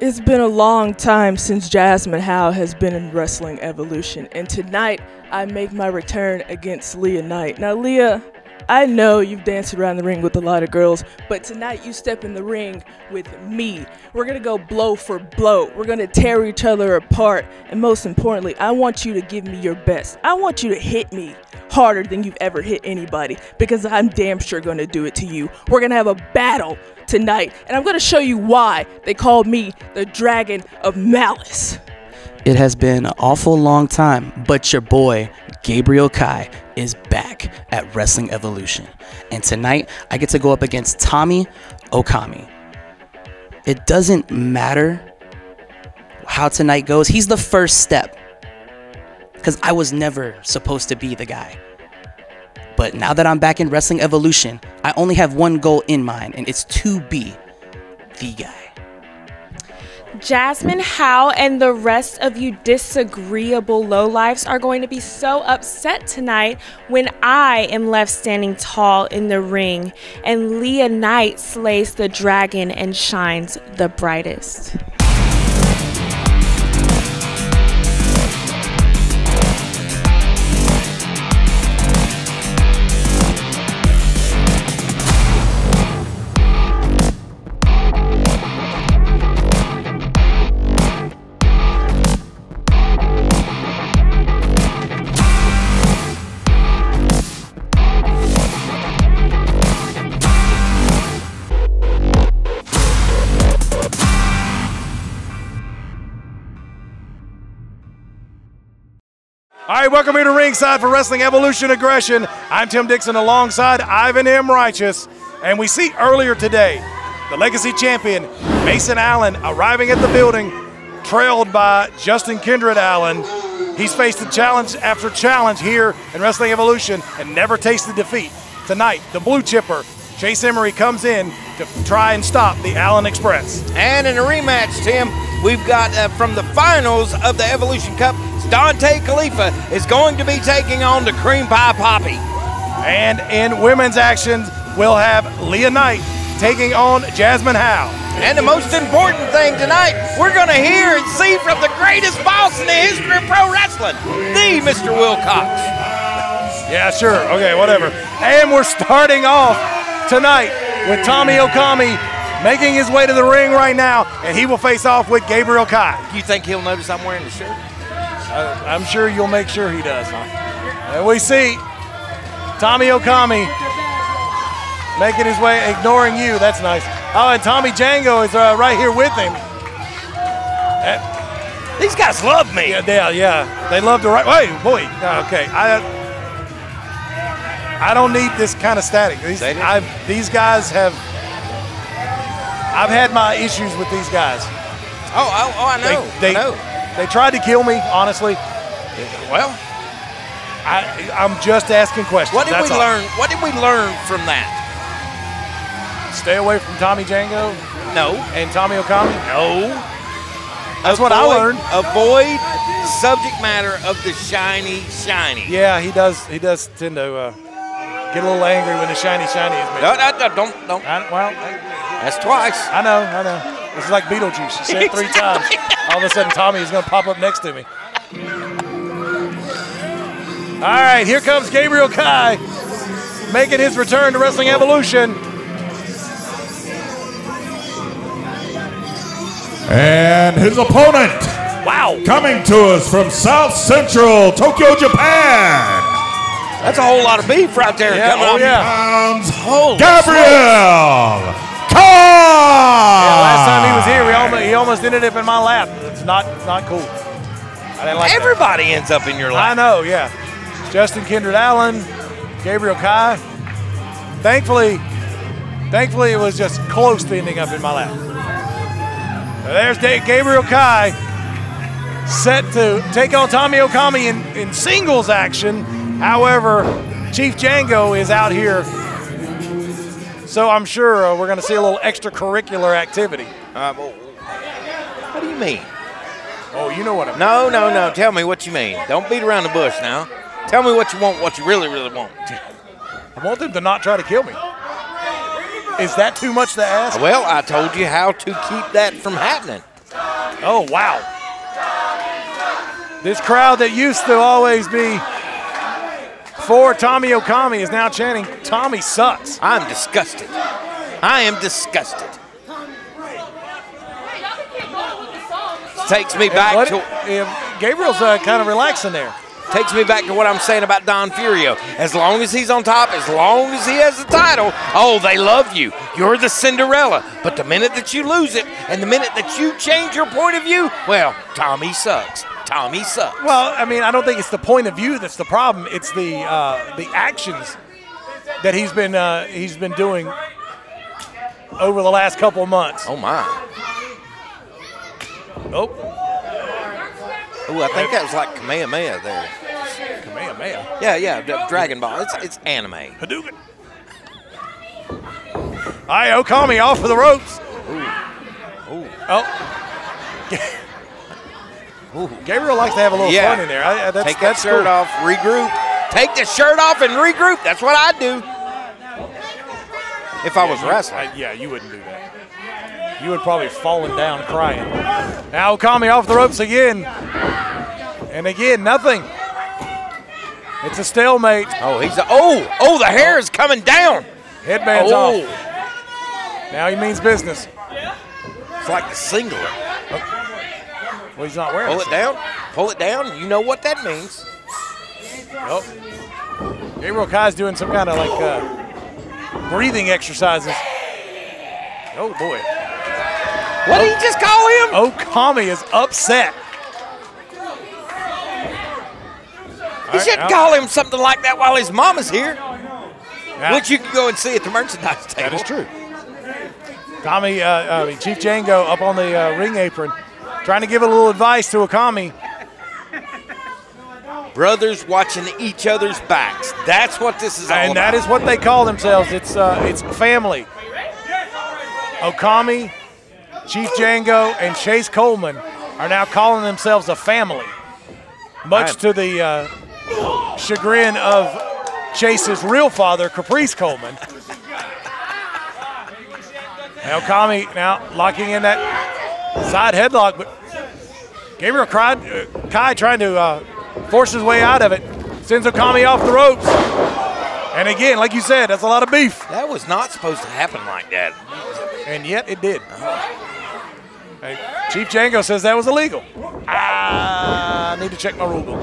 It's been a long time since Jazmyne Hao has been in Wrestling Evolution, and tonight I make my return against Leah Night. Now, Leah, I know you've danced around the ring with a lot of girls, but tonight you step in the ring with me. We're gonna go blow for blow. We're gonna tear each other apart, and most importantly, I want you to give me your best. I want you to hit me harder than you've ever hit anybody because I'm damn sure gonna do it to you. We're gonna have a battle tonight, and I'm gonna show you why they called me the Dragon of Malice. It has been an awful long time, but your boy, Gabriel Kai, is back at Wrestling Evolution. And tonight, I get to go up against Tommy Okami. It doesn't matter how tonight goes, he's the first step. Because I was never supposed to be the guy. But now that I'm back in Wrestling Evolution, I only have one goal in mind, and it's to be the guy. Jazmyne Hao and the rest of you disagreeable lowlifes are going to be so upset tonight when I am left standing tall in the ring and Leah Night slays the dragon and shines the brightest. Right, welcome here to ringside for Wrestling Evolution Aggression. I'm Tim Dixon alongside Ivan M. Righteous. And we see earlier today the Legacy Champion, Mason Allen, arriving at the building, trailed by Justin Kindred Allen. He's faced the challenge after challenge here in Wrestling Evolution and never tasted defeat. Tonight, the blue chipper, Chase Emery, comes in to try and stop the Allen Express. And in a rematch, Tim, we've got uh, from the finals of the Evolution Cup, Dontay Khalifah is going to be taking on the Cream Pie Poppy. And in women's actions, we'll have Leah Night taking on Jazmyne Hao. And the most important thing tonight, we're going to hear and see from the greatest boss in the history of pro wrestling, the Mr. Wilcox. Yeah, sure. Okay, whatever. And we're starting off tonight with Tommy Okami making his way to the ring right now, and he will face off with Gabriel Kai. You think he'll notice I'm wearing the shirt? Uh, I'm sure you'll make sure he does. Huh? And we see Tommy Okami making his way, ignoring you. That's nice. Oh, and Tommy K'Jango is uh, right here with him. These guys love me. yeah, yeah, yeah. They love to right. Wait, boy. Okay, I. I don't need this kind of static. These, I've, these guys have. I've had my issues with these guys. Oh, oh, oh I know. They, they, I know. they tried to kill me. Honestly, Well, I, I'm just asking questions. what did That's we all. learn? What did we learn from that? Stay away from Tommy K'Jango No. and Tommy Okami. No. That's what I learned. Avoid subject matter of the shiny, shiny. Yeah, he does. He does tend to uh, get a little angry when the shiny shiny is No, mentioned. no, no, don't, don't. I, well, That's twice. I know, I know. This is like Beetlejuice. You say it three times. All of a sudden, Tommy is going to pop up next to me. All right, here comes Gabriel Kai making his return to Wrestling Evolution. And his opponent, Wow. coming to us from South Central Tokyo, Japan, That's a whole lot of beef right there. Yeah, coming oh off- yeah. pounds Holy Gabriel Kai. Yeah, last time he was here, we almost, he almost ended up in my lap. It's not not cool. I didn't like that. Everybody ends up in your lap. I know, yeah. Justin Kindred Allen, Gabriel Kai. Thankfully, thankfully it was just close to ending up in my lap. So there's Dave Gabriel Kai set to take on Tommy Okami in, in singles action. However, Chief K'Jango is out here. So I'm sure uh, we're going to see a little extracurricular activity. Uh, well, what do you mean? Oh, you know what I'm No, no, no. Tell me what you mean. Don't beat around the bush now. Tell me what you want, what you really, really want. I want them to not try to kill me. Is that too much to ask? Well, I told you how to keep that from happening. Oh, wow. This crowd that used to always be for Tommy Okami is now chanting, Tommy sucks. I'm disgusted. I am disgusted. Takes me back What- to Gabriel's uh, kind of relaxing there. takes me back to what I'm saying about Don Furio. As long as he's on top, as long as he has the title, oh, they love you. You're the Cinderella. But the minute that you lose it, and the minute that you change your point of view, well, Tommy sucks. Tommy sucks. Well, I mean, I don't think it's the point of view that's the problem. It's the uh, the actions that he's been uh, he's been doing over the last couple of months. Oh my. Oh, Ooh, I think that was like Kamehameha there. Kamehameha. Yeah, yeah, Dragon Ball. It's it's anime. Hadouken. Hi, Okami off of the ropes. Ooh. Oh. Ooh. Gabriel likes to have a little Yeah. fun in there. I, I- that's, Take that shirt cool. off, regroup. Take the shirt off and regroup. That's what I'd do. If I was wrestling. I- yeah, you wouldn't do that. You would probably fallen down crying. Now Okami off the ropes again. And again, nothing. It's a stalemate. Oh, he's a, oh, oh, the hair is coming down. Headband's oh, off. Now he means business. it's like the singlet. Oh. Well, he's not wearing Pull it down. Pull it down. You know what that means. Oh. Gabriel Kai's doing some kind of like uh, breathing exercises. Oh boy. What did he just call him? Okami is upset. he shouldn't call him something like that while his mama's here, Now- which you can go and see at the merchandise table. That is true. Tommy, uh, mean, Chief K'Jango up on the uh, ring apron, trying to give a little advice to Okami. Brothers watching each other's backs. That's what this is all and about. that is what they call themselves. It's uh, it's family. Okami, Chief K'Jango, and Chayce Coleman are now calling themselves a family, much to the uh, chagrin of Chayce's real father, Caprice Coleman. Now Okami now locking in that side headlock, but Gabriel cried, uh, Kai trying to uh, force his way out of it, sends Okami off the ropes. And again, like you said, that's a lot of beef. that was not supposed to happen like that. And yet it did. Hey, Chief K'Jango says that was illegal. Ah, I need to check my rule book.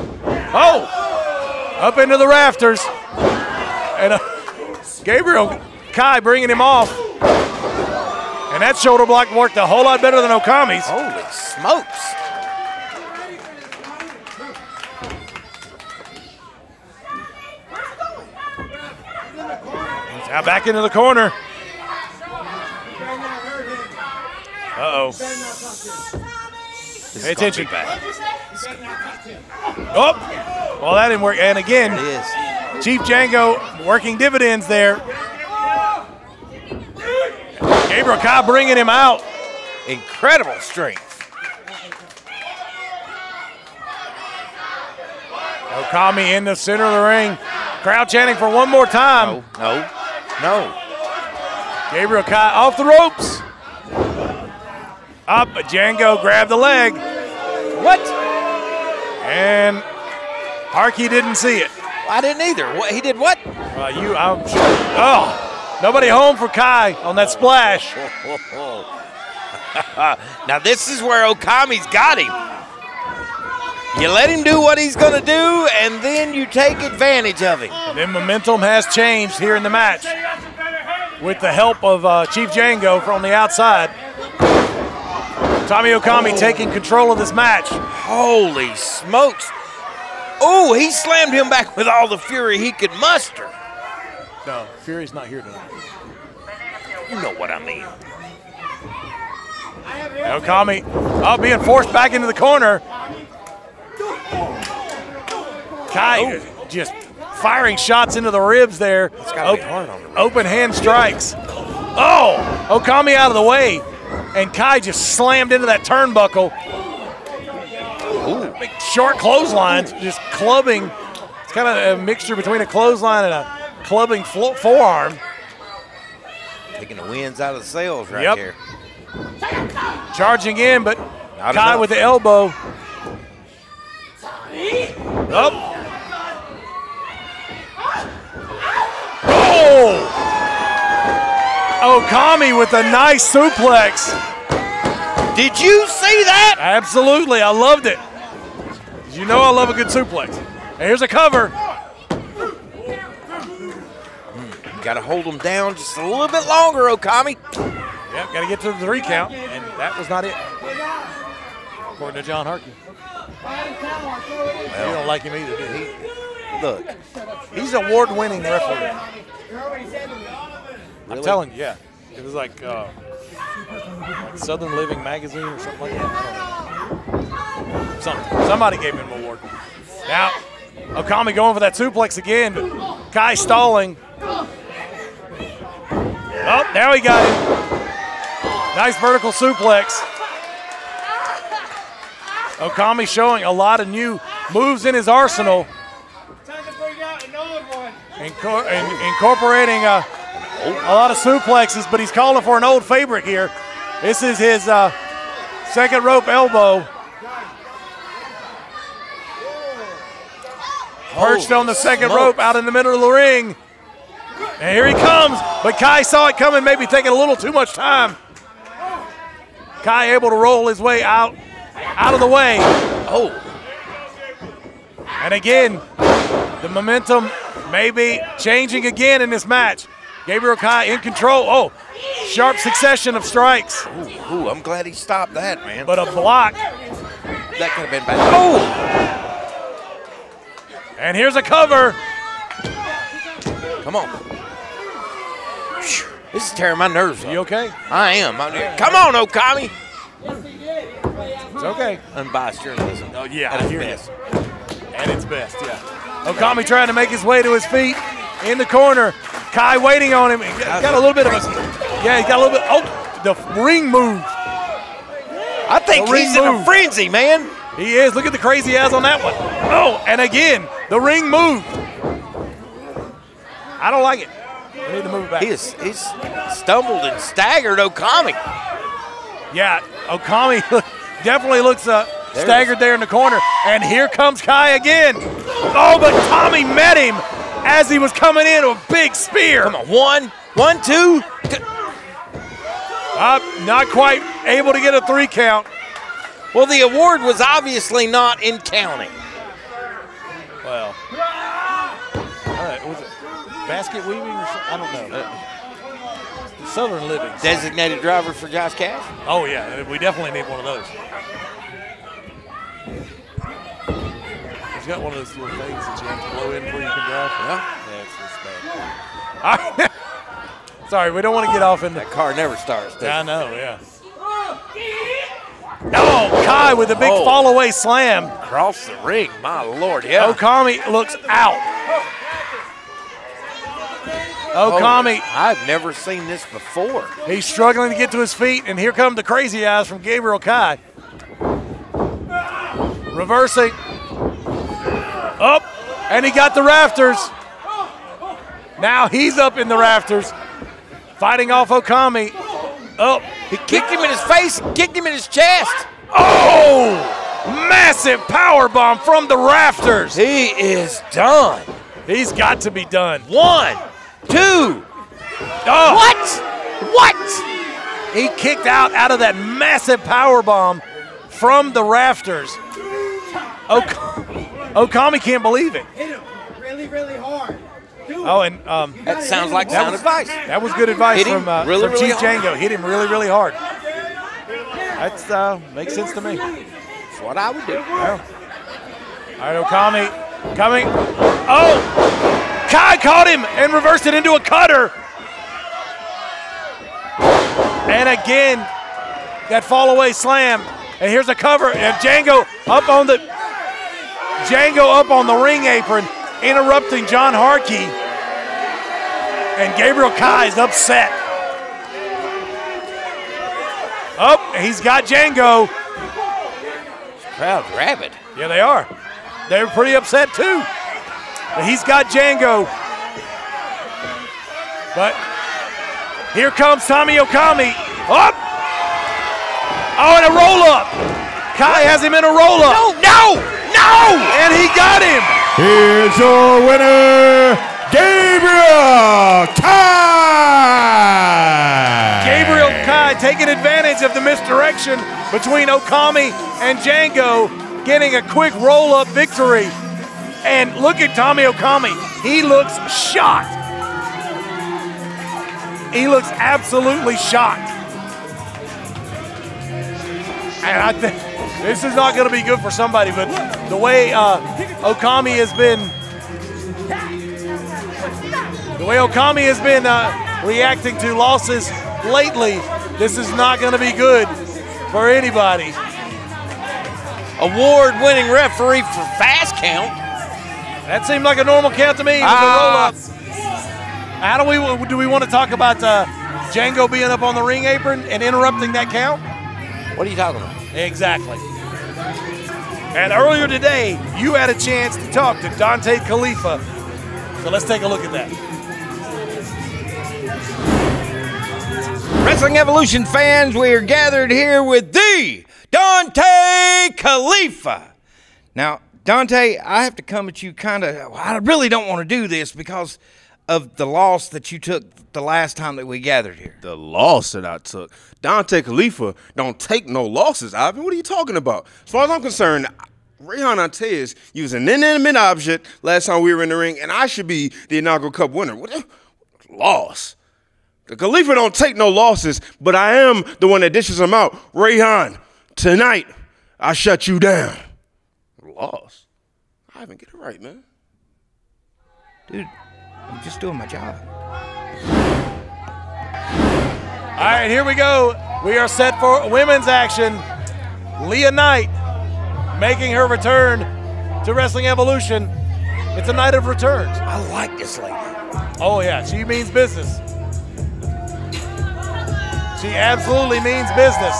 Oh! Up into the rafters. And uh, Gabriel Kai bringing him off. And that shoulder block worked a whole lot better than Okami's. Holy smokes. Now back into the corner. Uh-oh. Pay attention. be bad. Oh! Well, that didn't work. And again, Chief K'Jango working dividends there. Gabriel Kai bringing him out. Incredible strength. Okami in the center of the ring. Crowd chanting for one more time. No, no, no. Gabriel Kai off the ropes. Up, K'Jango grabbed the leg. What? And Harkey didn't see it. I didn't either. What, he did what? Uh, you, I'm sure. Oh, nobody home for Kai on that splash. now this is where Okami's got him. You let him do what he's going to do, and then you take advantage of him. And then momentum has changed here in the match with the help of uh, Chief K'Jango from the outside. Tommy Okami taking control of this match. Holy smokes. Oh, he slammed him back with all the fury he could muster. No, Fury's not here tonight. You know what I mean. Okami, oh, being forced back into the corner. Kai oh. just firing shots into the ribs there. It's gotta hard on. Open hand strikes. Oh, oh Okami out of the way. And Kai just slammed into that turnbuckle. Big Short clotheslines, just clubbing. It's kind of a mixture between a clothesline and a clubbing forearm. Taking the winds out of the sails right Yep. here. Charging in, but Not Kai enough. with the elbow. Up. Oh! Okami with a nice suplex. Did you see that? Absolutely, I loved it. You know I love a good suplex. And here's a cover. Got to hold him down just a little bit longer, Okami. Yep, got to get to the three count, and that was not it. According to John Harkey. you don't like him either, do you? Look, He's an award-winning referee. I'm telling you, yeah. It was like, uh, like Southern Living Magazine or something like that. I don't know. Something. Somebody gave him an award. Now, Okami going for that suplex again. but Kai stalling. Oh, now he got him. Nice vertical suplex. Okami showing a lot of new moves in his arsenal. Time to bring out an odd one. Incor- in- incorporating uh, a lot of suplexes, but he's calling for an old favorite here. This is his uh, second rope elbow. Perched on the second rope out in the middle of the ring. And here he comes, but Kai saw it coming, maybe taking a little too much time. Kai able to roll his way out, out of the way. oh, And again, the momentum may be changing again in this match. Gabriel Kai in control. Oh, sharp succession of strikes, ooh, ooh, I'm glad he stopped that, man. but a block. that could have been bad. Oh, And here's a cover. Come on. This is tearing my nerves You up. okay? I am. I'm- Come on, Okami. It's okay. Unbiased journalism. Oh, yeah, At I its hear you. best. At its best, yeah. Okami trying to make his way to his feet in the corner. Kai waiting on him. He got, a little bit of a, yeah, he got a little bit. Oh, the ring move. I think The he's in a frenzy, man. He is. Look at the crazy eyes on that one. Oh, and again, the ring moved. I don't like it. We need to move back. He is, he's stumbled and staggered Okami. Yeah, Okami definitely looks uh, There staggered there in the corner. And here comes Kai again. Oh, but Tommy met him as he was coming in with a big spear. Come on, one, one, two. Uh, not quite able to get a three count. Well, the award was obviously not in counting. Well, uh, was it basket weaving or something? I don't know. Uh, Southern Living. Designated driver for Josh Cash. Oh yeah, we definitely need one of those. He's got one of those little things that you have to blow in before you can drive. Yeah, it's, it's bad. All right. Sorry, we don't want to get off in the. That car never starts. does Yeah, I it? know. Yeah. Oh, Kai with a big Oh. fall away slam. Across the ring, my lord. Yeah. Okami looks out. Okami, Oh, oh I've never seen this before. he's struggling to get to his feet, and here come the crazy eyes from Gabriel Kai. Reversing. Up, and he got the rafters. Now he's up in the rafters, fighting off Okami. Up. He kicked him in his face, kicked him in his chest. Oh! Massive power bomb from the rafters. He is done. He's got to be done. One, two. Oh, What? What? He kicked out out of that massive power bomb from the rafters. Ok- Okami can't believe it. Hit him really, really hard. Oh, and um, That sounds like That sound was- advice. that was good advice Hit him from, uh, really, from really Chief hard. K'Jango. Hit him really, really hard. That's uh, makes sense to me. That's what I would do. All right, Okami coming. Oh, Kai caught him and reversed it into a cutter. And again, that fall away slam. And here's a cover. And K'Jango up on the K'Jango up on the ring apron, interrupting John Harkey. And Gabriel Kai is upset. Up, he's got K'Jango. Crowd's rabid. Yeah, they are. They're pretty upset too. But he's got K'Jango. But here comes Tommy Okami. Up! Oh, and a roll up. Kai has him in a roll up. No, no, no! And he got him. Here's your winner, Gabriel Kai. Gabriel Kai taking advantage of the misdirection between Okami and K'Jango, getting a quick roll up victory. And look at Tommy Okami. He looks shocked. He looks absolutely shocked. And I think this is not going to be good for somebody, but the way uh, Okami has been, the way Okami has been uh, reacting to losses lately, this is not going to be good for anybody. Award-winning referee for fast count. That seemed like a normal count to me. It was Ah. a roll up. How do we do we want to talk about uh, K'Jango being up on the ring apron and interrupting that count? What are you talking about? Exactly. And earlier today, you had a chance to talk to Dontay Khalifah. So let's take a look at that. Wrestling Evolution fans, we are gathered here with the Dontay Khalifah. Now, Dontay, I have to come at you kind of. I really don't want to do this because of the loss that you took the last time that we gathered here. the loss that I took. Dontay Khalifah don't take no losses, Ivan. What are you talking about? As far as I'm concerned, Reyhan Inteus used an inanimate object last time we were in the ring, and I should be the inaugural cup winner. What loss? The Khalifah don't take no losses, but I am the one that dishes them out. Reyhan, tonight I shut you down. Loss? Ivan, get it right, man. Dude, I'm just doing my job. All right, here we go. We are set for women's action. Leah Night making her return to Wrestling Evolution. It's a night of returns. I like this lady. Oh, yeah, she means business. She absolutely means business.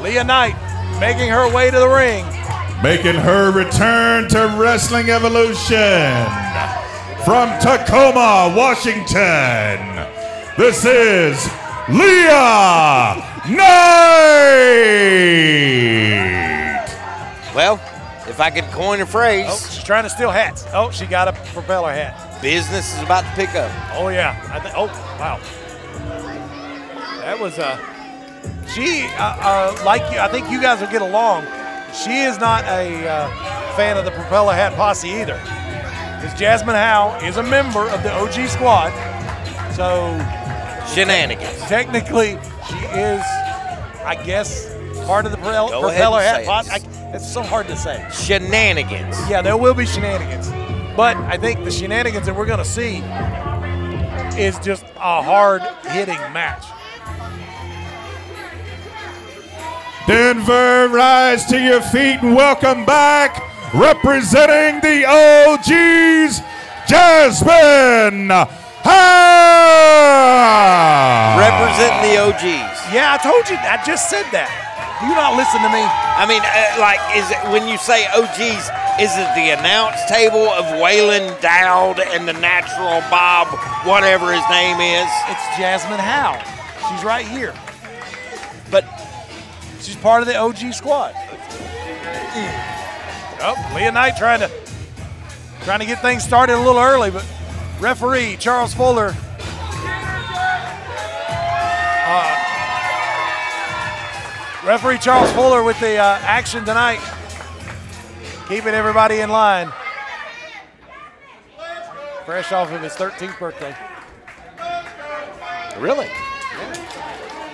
Leah Night making her way to the ring. Making her return to Wrestling Evolution from Tacoma, Washington. This is Leah Night. Well, if I could coin a phrase, Oh, she's trying to steal hats. Oh, she got a propeller hat. business is about to pick up. Oh yeah. I think. Oh wow. That was uh. She uh, uh, like you. I think you guys will get along. She is not a uh, fan of the propeller hat posse either. Because Jazmyne Hao is a member of the OG squad, so Shenanigans. technically she is, I guess, part of the propel- propeller hat it. posse. I, it's so hard to say. Shenanigans. Yeah, there will be shenanigans. But I think the shenanigans that we're going to see is just a hard hitting match. Denver, rise to your feet and welcome back, representing the OGs, Jazmyne Hao. Representing the OGs. Yeah, I told you. I just said that. Do you not listen to me? I mean, uh, like, is it when you say OGs, is it the announce table of Waylon Dowd and the natural Bob, whatever his name is? It's Jazmyne Hao. She's right here. But She's part of the OG squad. Oh, Leah Night trying to trying to get things started a little early, but referee Charles Fuller. Uh, referee Charles Fuller with the uh, action tonight, keeping everybody in line. Fresh off of his 13th birthday. really,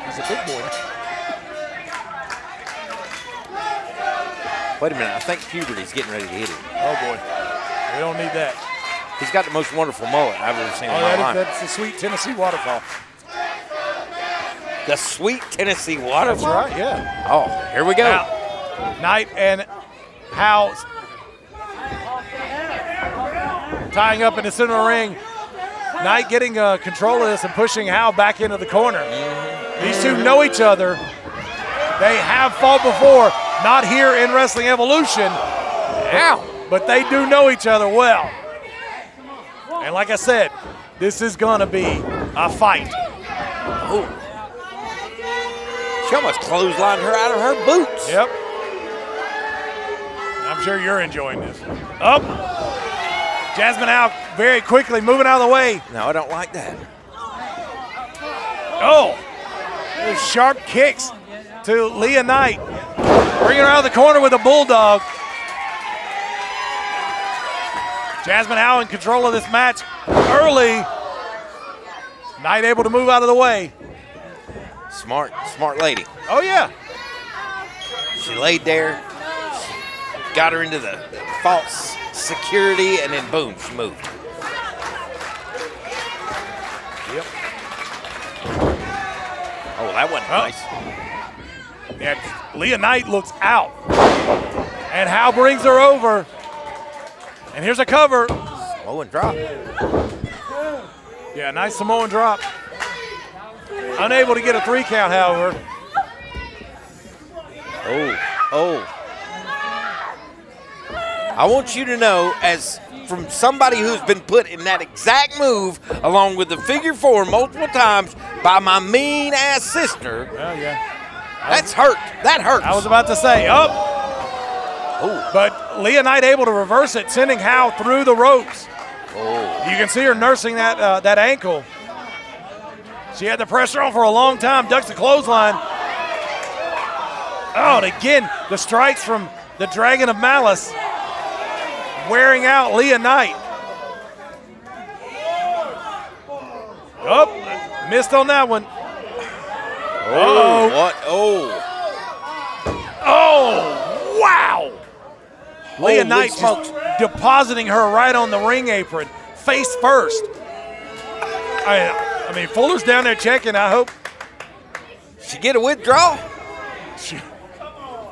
He's a big boy. Wait a minute. I think puberty's getting ready to hit him. Oh boy, we don't need that. He's got the most wonderful mullet I've ever seen Oh, in my that is, life. that's the sweet Tennessee waterfall. The sweet Tennessee waterfall? That's right, yeah. Oh, here we go. Now, Night and Hao tying up in the center of the ring. Night getting uh, control of this and pushing Hao back into the corner. These two know each other. They have fought before, not here in Wrestling Evolution, Ow. but they do know each other well. And like I said, this is going to be a fight. She almost clotheslined her out of her boots. Yep. I'm sure you're enjoying this. Up. Jazmyne out very quickly, moving out of the way. No, I don't like that. Oh, those sharp kicks to Leah Night. Bringing out the corner with a bulldog. Jazmyne Hao in control of this match early. Night able to move out of the way. Smart, smart lady. Oh, yeah. She laid there, got her into the false security, and then boom, she moved. Yep. Oh, that wasn't Oh. nice. Yeah, Leah Night looks out. And Hao brings her over. And here's a cover. Oh, and drop. Yeah, nice Samoan drop. Unable to get a three count, however. Oh, oh. I want you to know, as from somebody who's been put in that exact move, along with the figure four multiple times by my mean ass sister, Well, yeah. That's hurt. That hurts. I was about to say, up. oh, But Leah Night able to reverse it, sending Hao through the ropes. oh. You can see her nursing that uh, that ankle. She had the pressure on for a long time, ducks the clothesline. Oh, and again, the strikes from the Dragon of Malice wearing out Leah Night. Oh, missed on that one. Oh. oh, what? Oh. Oh, wow. Leah Night smokes. depositing her right on the ring apron, face first. I, I mean, Fuller's down there checking. I hope She get a withdrawal? she,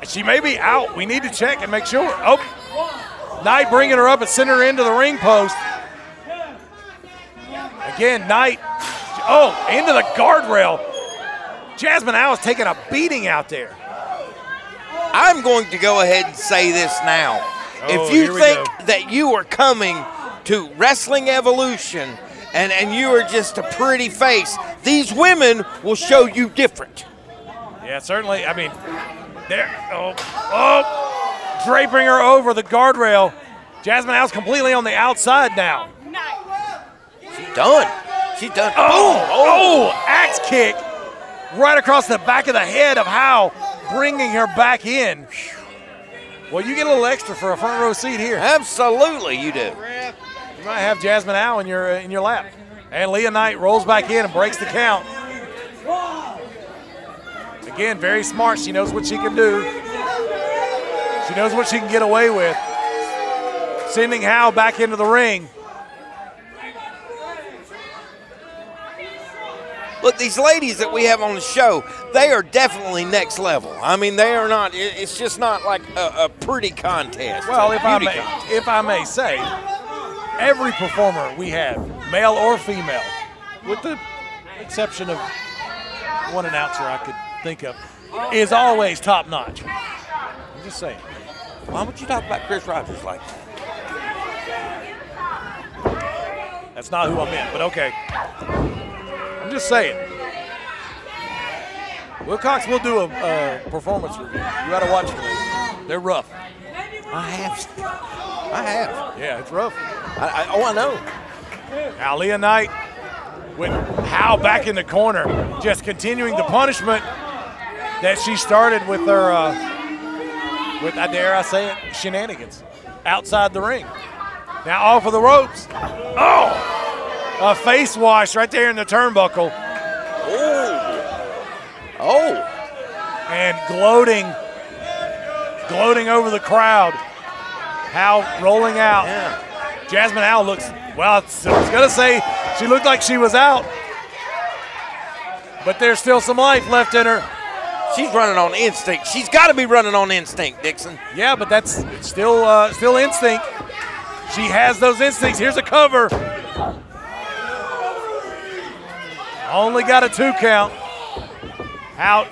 she may be out. We need to check and make sure. Oh, Night bringing her up and sending her into the ring post. Again, Night. Oh, into the guardrail. Jazmyne is taking a beating out there. I'm going to go ahead and say this now. Oh, if you think go. that you are coming to Wrestling Evolution and, and you are just a pretty face, these women will show you different. Yeah, certainly. I mean, there. Oh, oh, draping her over the guardrail. Jazmyne Hao's completely on the outside now. She's done. She's done. Oh, oh, axe kick right across the back of the head of Hao, bringing her back in. Well, you get a little extra for a front row seat here. Absolutely, you do. You might have Jazmyne Hao in your uh, in your lap. And Leah Night rolls back in and breaks the count. Again, very smart. She knows what she can do. She knows what she can get away with. Sending Hao back into the ring. Look, these ladies that we have on the show, they are definitely next level. I mean, they are not. It's just not like a, a pretty contest. Well, if a I beauty may, contest. if I may say, every performer we have, male or female, with the exception of one announcer I could think of, is always top notch. I'm just saying. why would you talk about Chris Rogers like that? That's not who I meant, but okay. I'm just saying. Wilcox will do a, performance review. You got to watch for those. They're rough. I have. I have. Yeah, it's rough. I, I, oh, I know. Now Leah Night with Hao back in the corner, just continuing the punishment that she started with her, uh, with I dare I say it, shenanigans outside the ring. Now off of the ropes. Oh, a face wash right there in the turnbuckle, Oh. Oh. and gloating, gloating over the crowd. Hao rolling out. Yeah. Jazmyne Hao looks, well, I was going to say she looked like she was out, but there's still some life left in her. She's running on instinct. She's got to be running on instinct, Dixon. Yeah, but that's still uh, still instinct. She has those instincts. Here's a cover. Only got a two count. Out.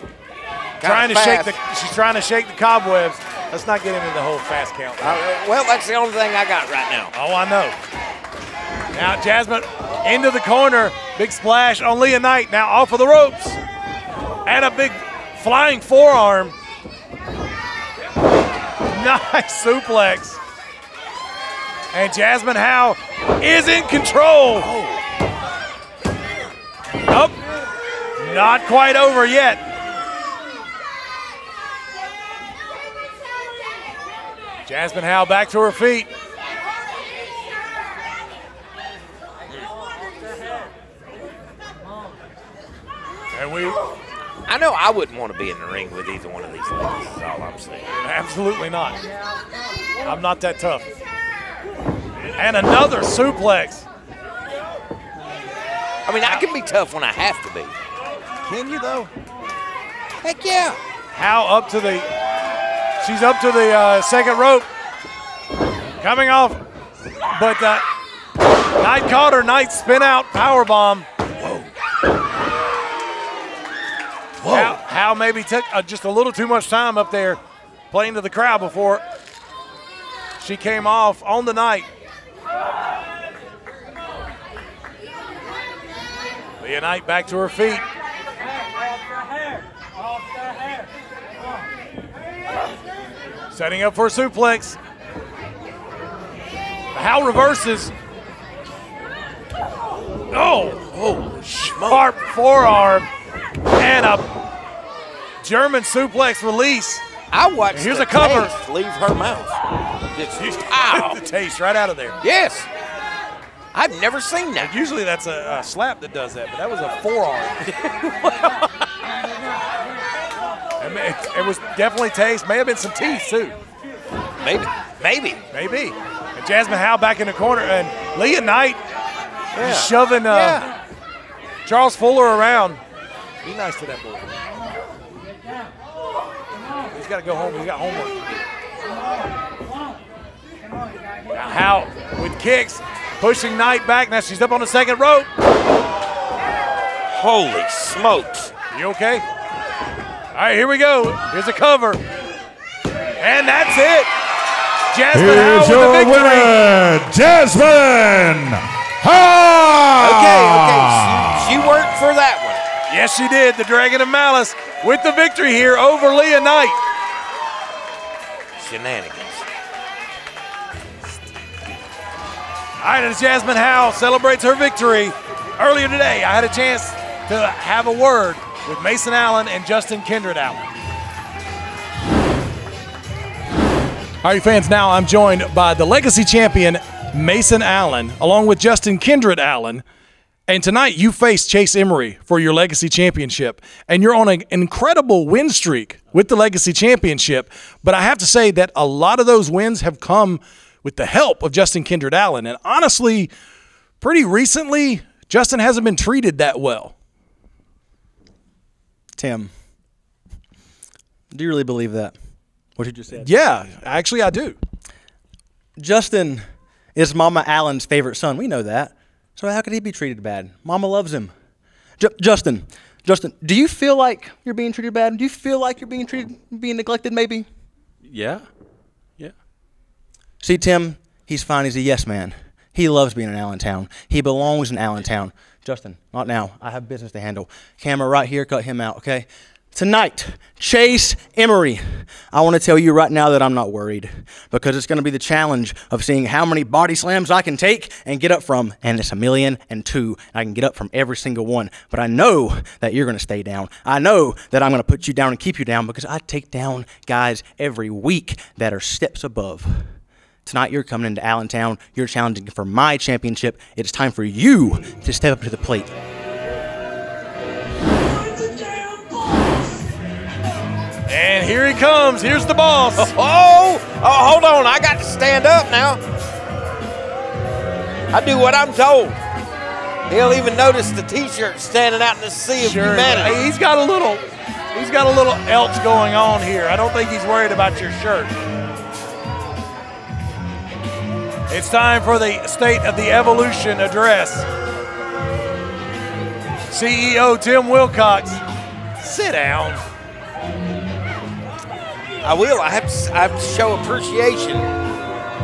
trying to shake the. She's trying to shake the cobwebs. Let's not get into the whole fast count. Uh, well, that's the only thing I got right now. Oh, I know. Now Jazmyne into the corner. Big splash on Leah Night. Now off of the ropes. And a big flying forearm. Nice suplex. And Jazmyne Hao is in control. Up. Not quite over yet. Jazmyne Hao back to her feet. And we I know I wouldn't want to be in the ring with either one of these ladies. Is all I'm saying. absolutely not. I'm not that tough. And another suplex. I mean, I can be tough when I have to be. Can you though? Heck yeah. Hao up to the. She's up to the uh, second rope. Coming off, but uh, Night caught her. Night spin out power bomb. Whoa. Whoa. Hao, Hao maybe took uh, just a little too much time up there, playing to the crowd before she came off on the night. Leah Night back to her feet. Setting up for a suplex. Hao reverses. Oh, oh, sharp forearm and a German suplex release. I watched Here's a cover. leave her mouth. Just, ow. the taste right out of there. Yes. I've never seen that. Usually that's a, a slap that does that, but that was a forearm. It, it was definitely taste. May have been some teeth too. Maybe. Maybe. Maybe. And Jazmyne Hao back in the corner, and Leah Night Yeah. shoving uh, Yeah. Charles Fuller around. Be nice to that boy. He's got to go home. He's got homework. Now Hao with kicks, pushing Night back. Now she's up on the second rope. Holy smokes. You okay? All right, here we go. Here's a cover. And that's it. Jazmyne Here's Hao with your the victory. winner, Jazmyne Okay, okay. She, she worked for that one. Yes, she did. The Dragon of Malice with the victory here over Leah Night. Shenanigans. As Jazmyne Hao celebrates her victory earlier today, I had a chance to have a word with Mason Allen and Justin Kindred Allen. All right, fans, now I'm joined by the legacy champion, Mason Allen, along with Justin Kindred Allen. And tonight you face Chase Emery for your legacy championship. And you're on an incredible win streak with the legacy championship. But I have to say that a lot of those wins have come with the help of Justin Kindred Allen. And honestly, pretty recently, Justin hasn't been treated that well. Tim, do you really believe that? What did you just said? Yeah, actually, I do. Justin is Mama Allen's favorite son. We know that. So how could he be treated bad? Mama loves him. Ju- Justin, Justin, do you feel like you're being treated bad? Do you feel like you're being treated, being neglected? Maybe. Yeah. See, Tim, he's fine. He's a yes man. He loves being in Allentown. He belongs in Allentown. Justin, not now. I have business to handle. Camera right here, cut him out, okay? Tonight, Chase Emery. I want to tell you right now that I'm not worried because it's going to be the challenge of seeing how many body slams I can take and get up from. And it's a million and two. I can get up from every single one. But I know that you're going to stay down. I know that I'm going to put you down and keep you down because I take down guys every week that are steps above. Tonight you're coming into Allentown. You're challenging for my championship. It is time for you to step up to the plate. And here he comes. Here's the boss. Oh, oh, hold on. I got to stand up now. I do what I'm told. He'll even notice the T-shirt standing out in the sea of Sure, humanity. hey, he's got a little, he's got a little else going on here. I don't think he's worried about your shirt. It's time for the State of the Evolution address. CEO Tim Wilcox, sit down. I will. I have to, I have to show appreciation.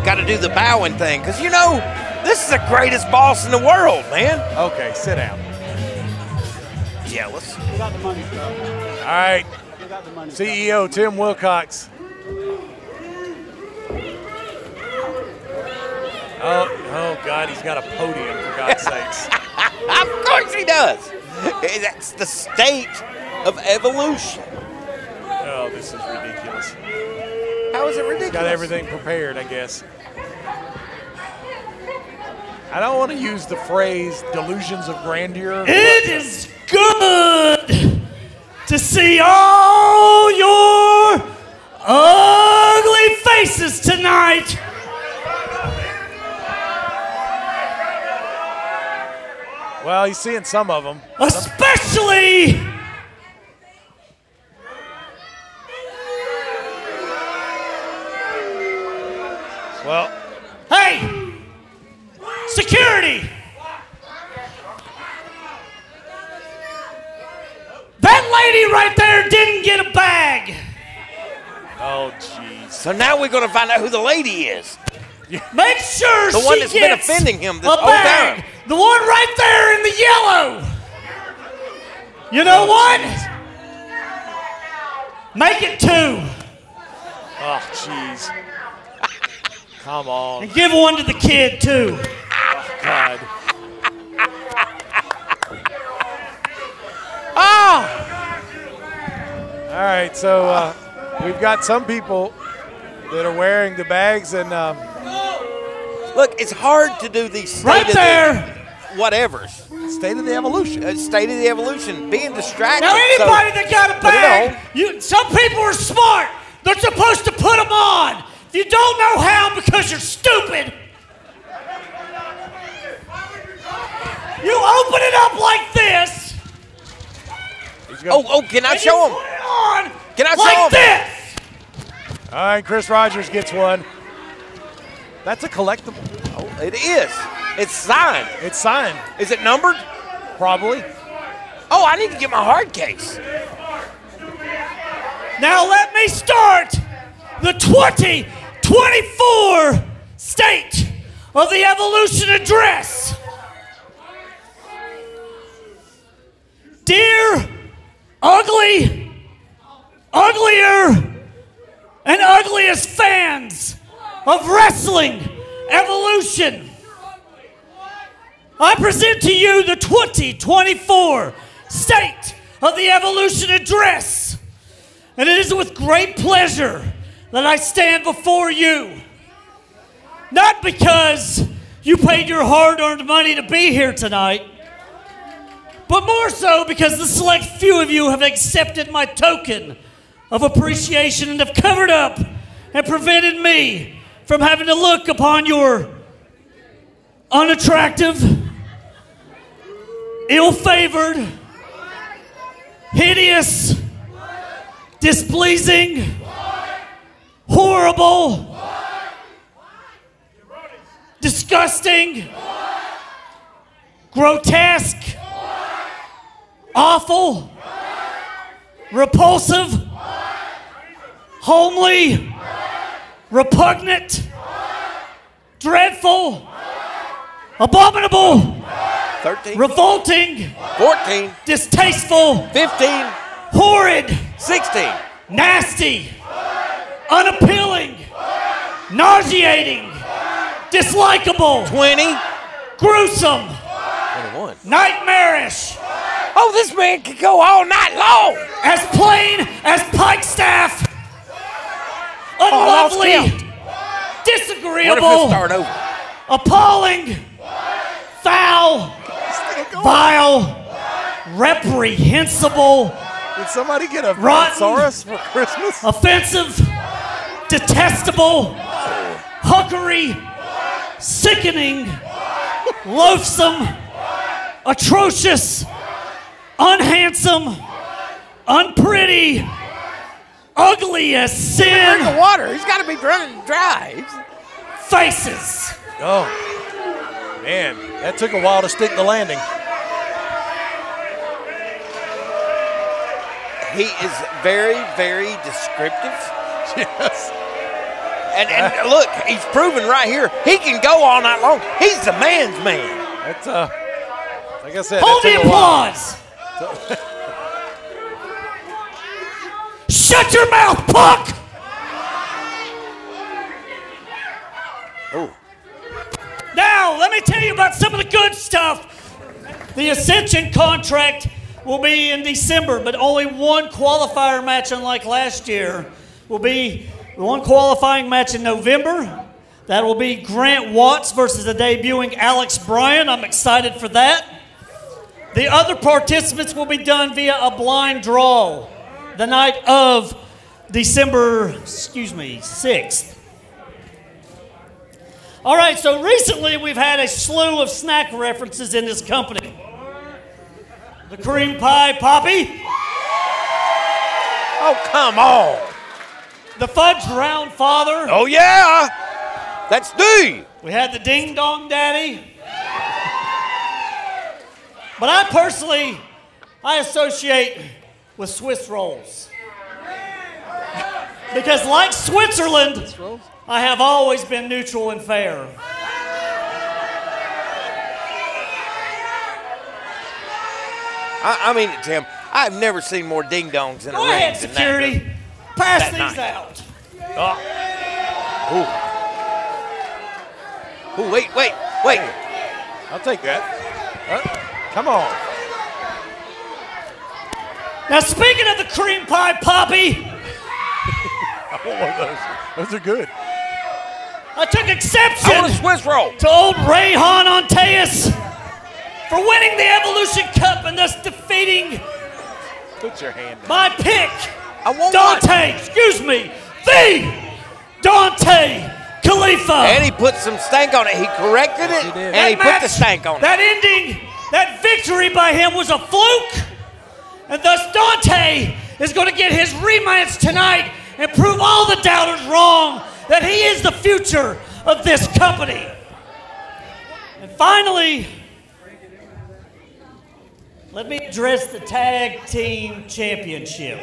Got to do the bowing thing because you know this is the greatest boss in the world, man. Okay, sit down. Jealous. All right. CEO E Tim Wilcox. Oh, oh God, he's got a podium for God's sakes. of course he does. Eh, that's the state of evolution. Oh, this is ridiculous. How is it He's ridiculous? got everything prepared, I guess. I don't want to use the phrase delusions of grandeur. It is good to see all your ugly faces tonight. Well, he's seeing some of them. Especially Well, Hey! Security! That lady right there didn't get a bag. oh jeez. So now we're going to find out who the lady is. Make sure The she one that's been gets offending him this a whole bag. time. The one right there in the yellow. You know what? Make it two Oh jeez. Come on, and give one to the kid too. Oh, God. Oh! All right, so uh, we've got some people that are wearing the bags, and um, Look, it's hard to do these state Right of there. the whatevers. state of the evolution. Uh, state of the evolution. Being distracted. Now anybody so- that got a bag, you some people are smart. They're supposed to put them on. If you don't know how because you're stupid, you open it up like this. Oh, oh, can I and show you him? Put it on Can I like show 'em? this. All right, Chris Rogers gets one. That's a collectible. Oh, it is. It's signed. It's signed, Is it numbered? probably. Oh, I need to get my hard case. Now let me start the 2024 State of the Evolution Address. Dear ugly, uglier, and ugliest fans of wrestling evolution, I present to you the 2024 State of the Evolution Address. And it is with great pleasure that I stand before you. Not because you paid your hard earned money to be here tonight, but more so because the select few of you have accepted my token of appreciation and have covered up and prevented me from having to look upon your unattractive, ill favored, hideous, displeasing, horrible, disgusting, grotesque, awful, repulsive, homely, repugnant, dreadful, abominable, 13, revolting, 14, distasteful, 15, horrid, 16. nasty, unappealing, nauseating, dislikable, 20, gruesome, 21. nightmarish, Oh, this man could go all night long. as plain as pike staff, I lost unlovely, count. What disagreeable, start over? appalling, foul, vile, reprehensible, Did somebody get a Rotten. For Christmas? offensive, detestable, hookery, sickening, loathsome, atrocious, unhandsome, unpretty, ugly as Drink the sin water. He's got to be running dry. He's- faces. Oh, man, that took a while to stick the landing. He is very, very descriptive. Yes. And, and look, he's proven right here he can go all night long. He's the man's man. That's uh, like I said, Hold the took while. applause. Shut your mouth, punk! Oh. Now, let me tell you about some of the good stuff. The Ascension contract will be in December, but only one qualifier match, unlike last year, will be one qualifying match in November. That will be Grant Watts versus the debuting Alex Bryan. I'm excited for that. The other participants will be done via a blind draw the night of December, excuse me, 6th. All right, so recently we've had a slew of snack references in this company. The cream pie poppy. Oh, come on. The fudge round father. Oh, yeah. That's D. We had the ding dong daddy. But I personally, I associate with Swiss rolls. Because like Switzerland, I have always been neutral and fair. I, I mean, Tim, I've never seen more ding dongs in a Go ring. ahead, than that. security. Pass That these night. out. Oh, wait, wait, wait. I'll take that. Huh? Come on. Now, speaking of the cream pie poppy, I want one of those. Those are good. I took I exception want a Swiss roll. to old Reyhan Inteus for winning the Evolution Cup and thus defeating Put your hand down. my pick, I want Dontay, excuse me, the Dontay Khalifah. And he put some stank on it. He corrected it, he and That he put the stank on it. That ending, that victory by him was a fluke. And thus Dontay is going to get his rematch tonight and prove all the doubters wrong that he is the future of this company. And finally, let me address the tag team championship.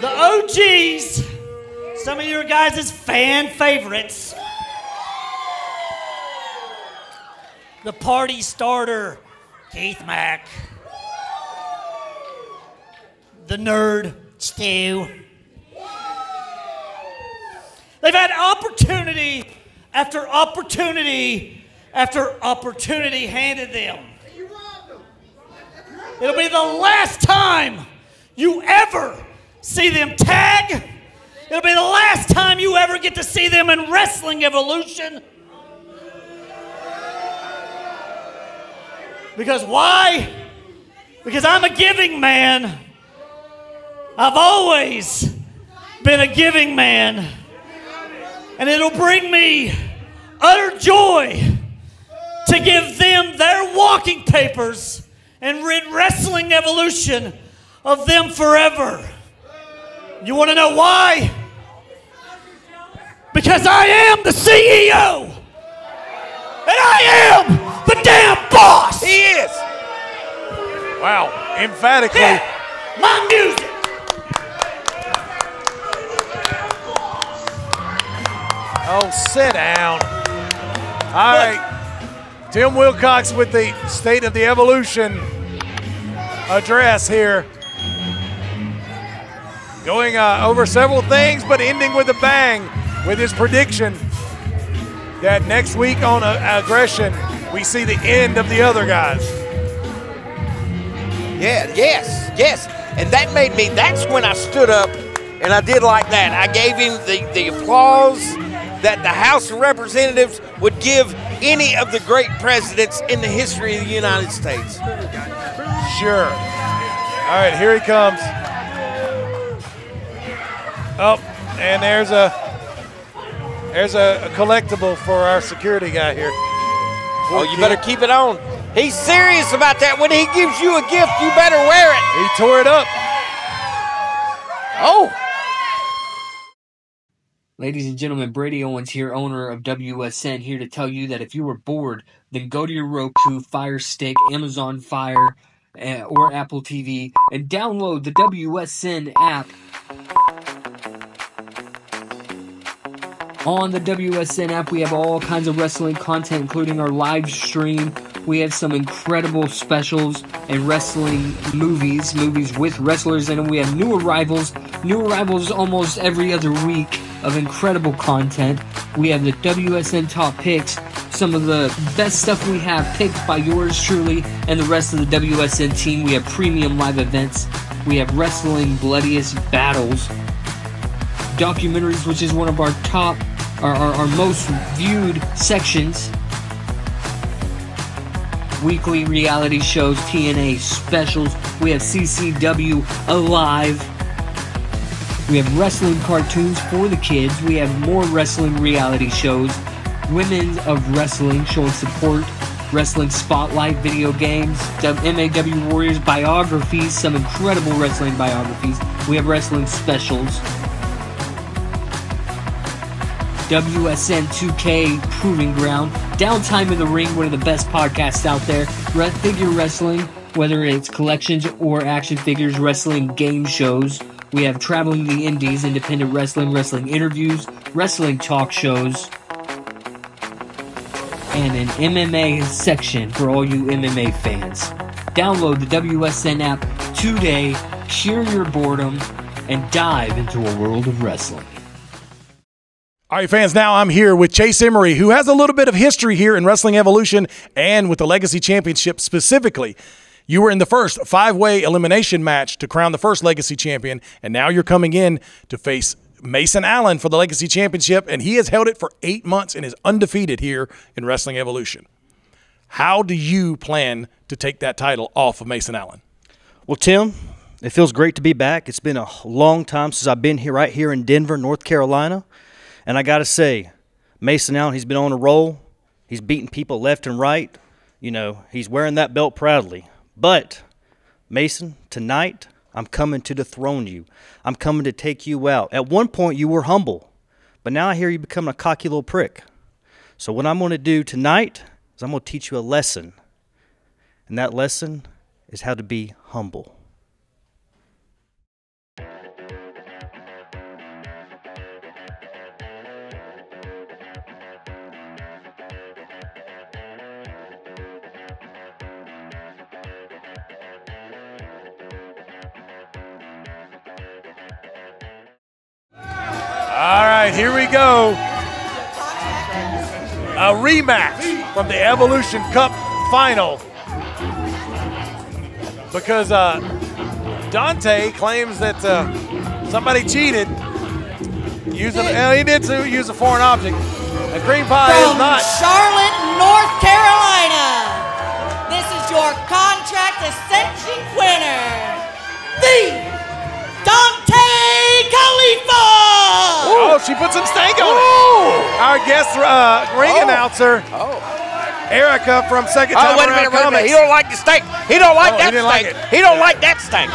The OGs, some of your guys' fan favorites. The party starter, Keith Mack. The nerd, Stu. They've had opportunity after opportunity after opportunity handed them. It'll be the last time you ever see them tag. It'll be the last time you ever get to see them in Wrestling Evolution. Because why? Because I'm a giving man. I've always been a giving man. And it'll bring me utter joy to give them their walking papers and rid Wrestling Evolution of them forever. You want to know why? Because I am the CEO. And I am the damn boss. He is. Wow. Emphatically. Yeah, my music. Oh, sit down. All right. Tim Wilcox with the State of the Evolution address here. Going uh, over several things, but ending with a bang with his prediction that next week on Aggression, we see the end of the other guys. Yeah, yes, yes. And that made me, that's when I stood up and I did like that. I gave him the, the applause that the House of Representatives would give any of the great presidents in the history of the United States. Sure. All right, here he comes. Oh, and there's a there's a, a collectible for our security guy here. Oh, you better keep it on. He's serious about that. When he gives you a gift, you better wear it. He tore it up. Oh. Ladies and gentlemen, Brady Owens here, owner of WSN, here to tell you that if you were bored, then go to your Roku, Fire Stick, Amazon Fire, uh, or Apple TV and download the WSN app. On the WSN app, we have all kinds of wrestling content, including our live stream We have some incredible specials and wrestling movies, movies with wrestlers in them. We have new arrivals, new arrivals almost every other week of incredible content. We have the WSN top picks, some of the best stuff we have picked by yours truly and the rest of the WSN team. We have premium live events. We have wrestling bloodiest battles, documentaries, which is one of our top, our, our, our most viewed sections. Weekly reality shows, TNA specials. We have CCW Alive. We have wrestling cartoons for the kids. We have more wrestling reality shows. Women of Wrestling showing support. Wrestling Spotlight video games. MAW Warriors biographies. Some incredible wrestling biographies. We have wrestling specials. WSN 2K Proving Ground, Downtime in the Ring, one of the best podcasts out there. Red Figure Wrestling, whether it's collections or action figures, wrestling game shows. We have Traveling the Indies, independent wrestling, wrestling interviews, wrestling talk shows, and an MMA section for all you MMA fans. Download the WSN app today, cure your boredom, and dive into a world of wrestling. All right, fans, now I'm here with Chase Emery, who has a little bit of history here in Wrestling Evolution and with the Legacy Championship specifically. You were in the first five way elimination match to crown the first Legacy Champion, and now you're coming in to face Mason Allen for the Legacy Championship, and he has held it for eight months and is undefeated here in Wrestling Evolution. How do you plan to take that title off of Mason Allen? Well, Tim, it feels great to be back. It's been a long time since I've been here, right here in Denver, North Carolina. And I got to say, Mason Allen, he's been on a roll. He's beating people left and right. You know, he's wearing that belt proudly. But, Mason, tonight, I'm coming to dethrone you. I'm coming to take you out. At one point, you were humble, but now I hear you becoming a cocky little prick. So, what I'm going to do tonight is I'm going to teach you a lesson. And that lesson is how to be humble. Here we go. A rematch from the Evolution Cup final. Because uh, Dontay claims that uh, somebody cheated using, uh, he did too, use a foreign object. And cream pie is From not. Charlotte, North Carolina. This is your contract ascension winner, the Dontay Khalifah. Oh, she put some stank on it. Our guest uh, ring Oh. announcer, Erica from Second Time Oh, wait a Around minute, wait a minute. Comics. He don't like the stank. He don't like Oh, that didn't like he don't like that steak.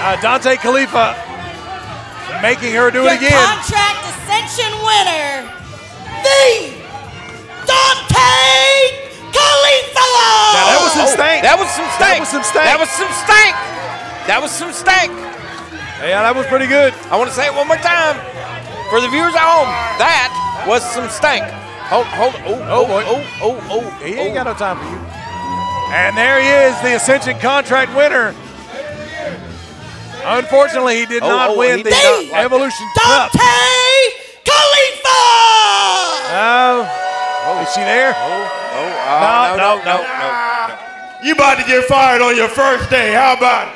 Uh, Dontay Khalifah making her do Your it again. contract ascension winner, the Dontay Khalifah. Now, that was some Oh, stank. That was some That was some stank. That was some stank. That was some stank. Yeah, that was pretty good. I want to say it one more time for the viewers at home. That was some stank. Hold, hold. Oh, oh, boy. oh, oh, oh. He ain't oh. got no time for you. And there he is, the Ascension contract winner. Unfortunately, he did Oh, not oh, win the not like Evolution Cup. Dontay Khalifah. Oh, is she there? Oh, No, uh, no, no, no. no. You about to get fired on your first day. How about it?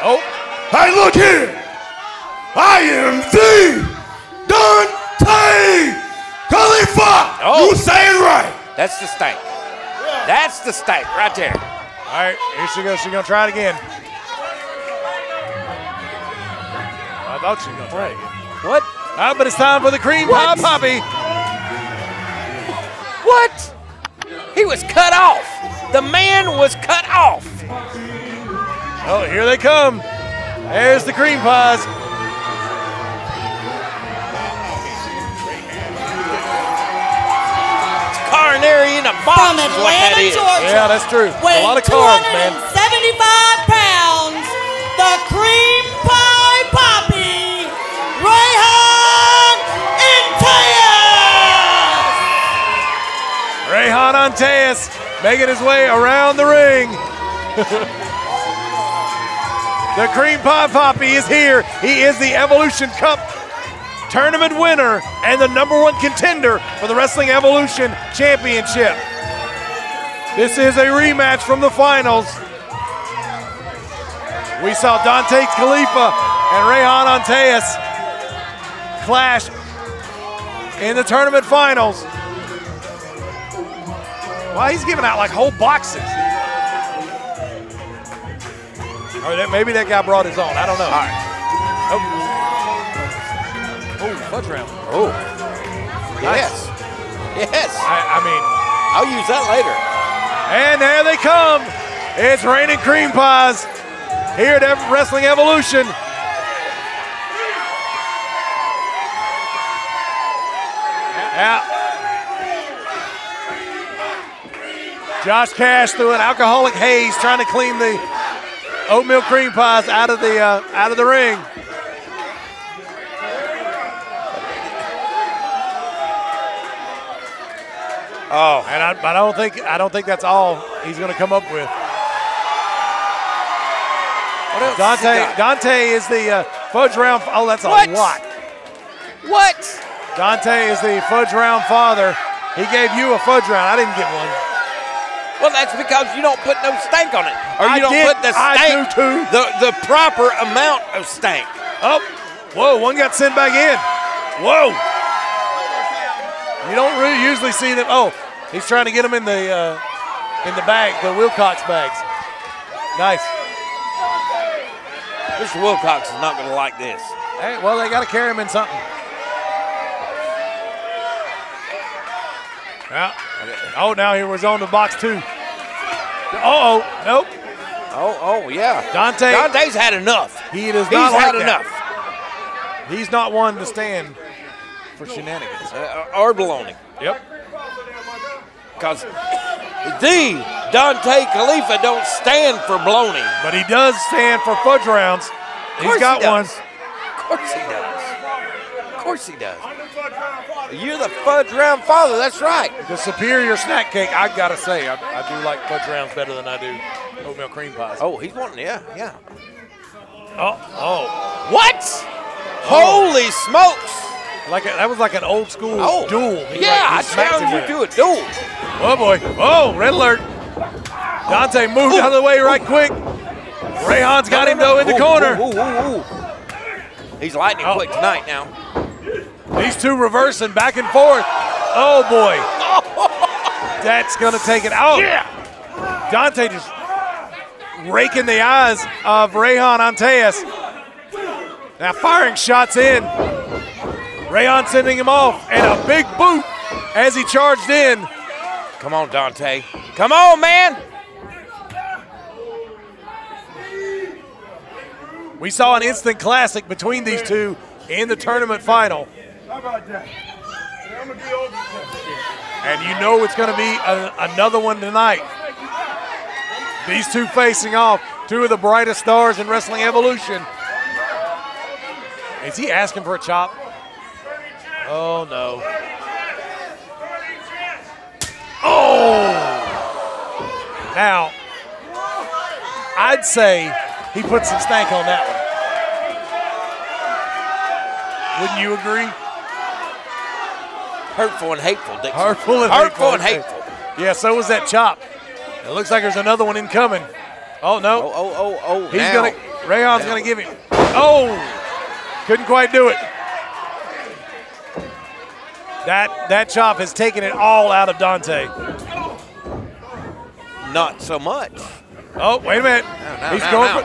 Oh, Hey, look here. I am the Dontay Khalifah. Oh. You say it right. That's the stank. That's the stank right there. all right. Here she goes. She's gonna try it again. I thought she was gonna try it again. What? Ah, but it's time for the cream pie poppy. What? He was cut off. The man was cut off. Oh, here they come. There's the cream pies. Coronary in a box From is what that Atlanta. Georgia. Yeah, that's true. A lot of carbs, man. 75 pounds, the cream pie poppy, Reyhan Inteus. Inteus making his way around the ring. the Cream Pie Poppy is here. He is the Evolution Cup tournament winner and the number one contender for the Wrestling Evolution Championship. This is a rematch from the finals. We saw Dontay Khalifah and Reyhan Inteus clash in the tournament finals. Wow, he's giving out like whole boxes. Or that, maybe that guy brought his own. I don't know. All right. Oh, oh fudge round. Oh. Yes. Yes. I, I mean, I'll use that later. And there they come. It's raining cream pies here at Wrestling Evolution. Yeah. Josh Cash through an alcoholic haze trying to clean the oatmeal cream pies out of the uh, out of the ring. Oh, and I, but I don't think I don't think that's all he's going to come up with. What else Dontay Dontay is the uh, fudge round. Oh, that's a What? lot. What? Dontay is the fudge round father. He gave you a fudge round. I didn't get one. Well, that's because you don't put no stank on it, or I you don't did. put the I stank, do too. the the proper amount of stank. Oh, whoa! One got sent back in. Whoa! You don't really usually see them. Oh, he's trying to get them in the uh, in the bag, the Wilcox bags. Nice. Mr. Wilcox is not going to like this. Hey, well, they got to carry him in something. Yeah. Oh, now he was on the box two. Uh oh, nope. Oh, oh, yeah. Dontay. Dontay's had enough. He does He's not like had that. enough. He's not one to stand for shenanigans. Uh, or baloney. Yep. Because the Dontay Khalifah don't stand for baloney. But he does stand for fudge rounds. He's got he one. Of course he does. Of course he does. You're the fudge round father. That's right. The superior snack cake, I gotta say, I, I do like fudge rounds better than I do oatmeal cream pies. Oh, he's wanting, yeah, yeah. Oh, oh. What? Holy smokes! Like a, that was like an old school Oh, duel. He yeah, like- I him you, do it, duel. Oh boy. Oh, red alert. Dontay moved out of the way right quick. Reyhan's got him though in the Ooh, corner. ooh, ooh, ooh. He's lightning oh. quick tonight now. These two reversing back and forth. Oh boy. That's gonna take it out. Yeah. Dontay just raking the eyes of Reyhan Inteus. Now firing shots in. Reyhan sending him off, and a big boot as he charged in. Come on, Dontay. Come on, man. We saw an instant classic between these two in the tournament final. And you know it's going to be a, another one tonight. These two facing off, two of the brightest stars in Wrestling Evolution. Is he asking for a chop? Oh, no. Oh! Now, I'd say he put some stank on that one. Wouldn't you agree? Hurtful and hateful, Dixon. Hurtful and Hurtful hateful. and hateful. Yeah, so was that chop. It looks like there's another one incoming. Oh no. Oh, oh, oh, oh. He's now. gonna Reyhan's gonna give him. Oh! Couldn't quite do it. That that chop has taken it all out of Dontay. Not so much. Oh, wait a minute. now, He's now, going now.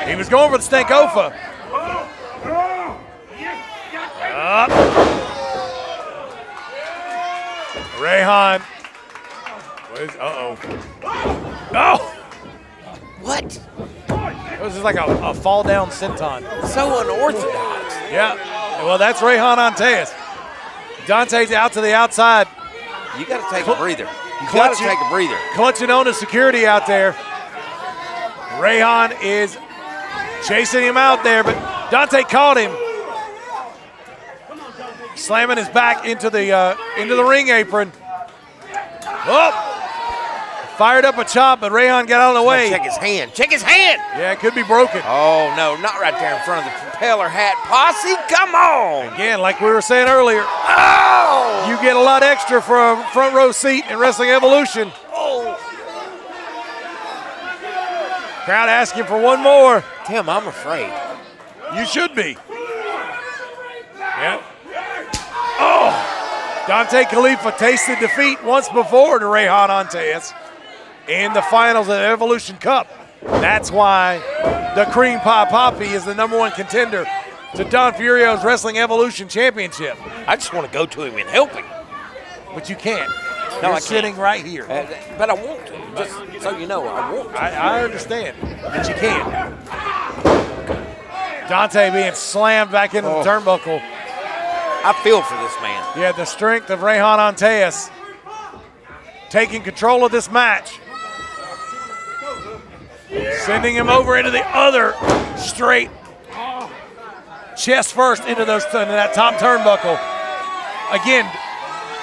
for he was going for the Stankofa. Up. Reyhan. Uh oh. Oh! What? It was just like a, a fall down senton. So unorthodox. Yeah. Well, that's Reyhan Inteus. Dontay's out to the outside. You got to take a breather. You got to take a breather. Clutching on to security out there. Reyhan is chasing him out there, but Dontay caught him. Slamming his back into the uh, into the ring apron. Oh! Fired up a chop, but Reyhan got out of the way. Check his hand. Check his hand. Yeah, it could be broken. Oh, no, not right there in front of the propeller hat. Posse, come on. Again, like we were saying earlier, Oh! you get a lot extra for a front row seat in Wrestling Evolution. Oh! Crowd asking for one more. Tim, I'm afraid. You should be. Yep. Oh! Dontay Khalifah tasted defeat once before to Reyhan Inteus in the finals of the Evolution Cup. That's why the Cream Pie Poppy is the number one contender to Don Furio's Wrestling Evolution Championship. I just want to go to him and help him. But you can't. No, You're I can't. sitting right here. Uh, but I want to, just so you know, I want to. I, I understand that you can't. Dontay being slammed back into Oh. the turnbuckle. I feel for this man. Yeah, the strength of Reyhan Inteus taking control of this match. Sending him over into the other straight chest first into those into that top turnbuckle. Again,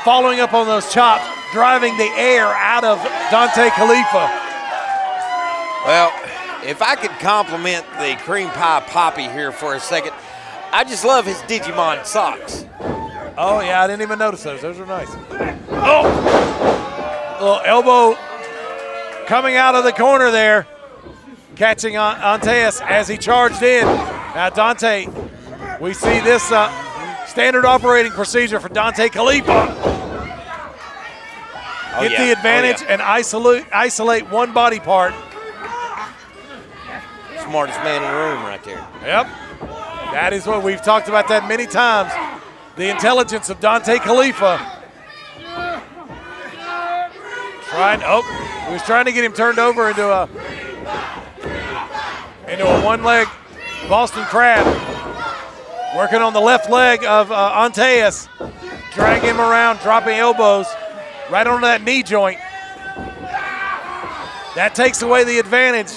following up on those chops, driving the air out of Dontay Khalifah. Well, if I could compliment the cream pie poppy here for a second, I just love his Digimon socks. Oh yeah, I didn't even notice those. Those are nice. Oh, little elbow coming out of the corner there, catching Inteus as he charged in. Now Dontay, we see this uh, standard operating procedure for Dontay Khalifah. Oh, Get yeah. the advantage Oh, yeah. and isolate isolate one body part. Smartest man in the room right there. Yep. That is what we've talked about that many times. The intelligence of Dontay Khalifah. Trying oh, he was trying to get him turned over into a into a one-leg Boston crab. Working on the left leg of uh, Inteus. Dragging him around, dropping elbows right onto that knee joint. That takes away the advantage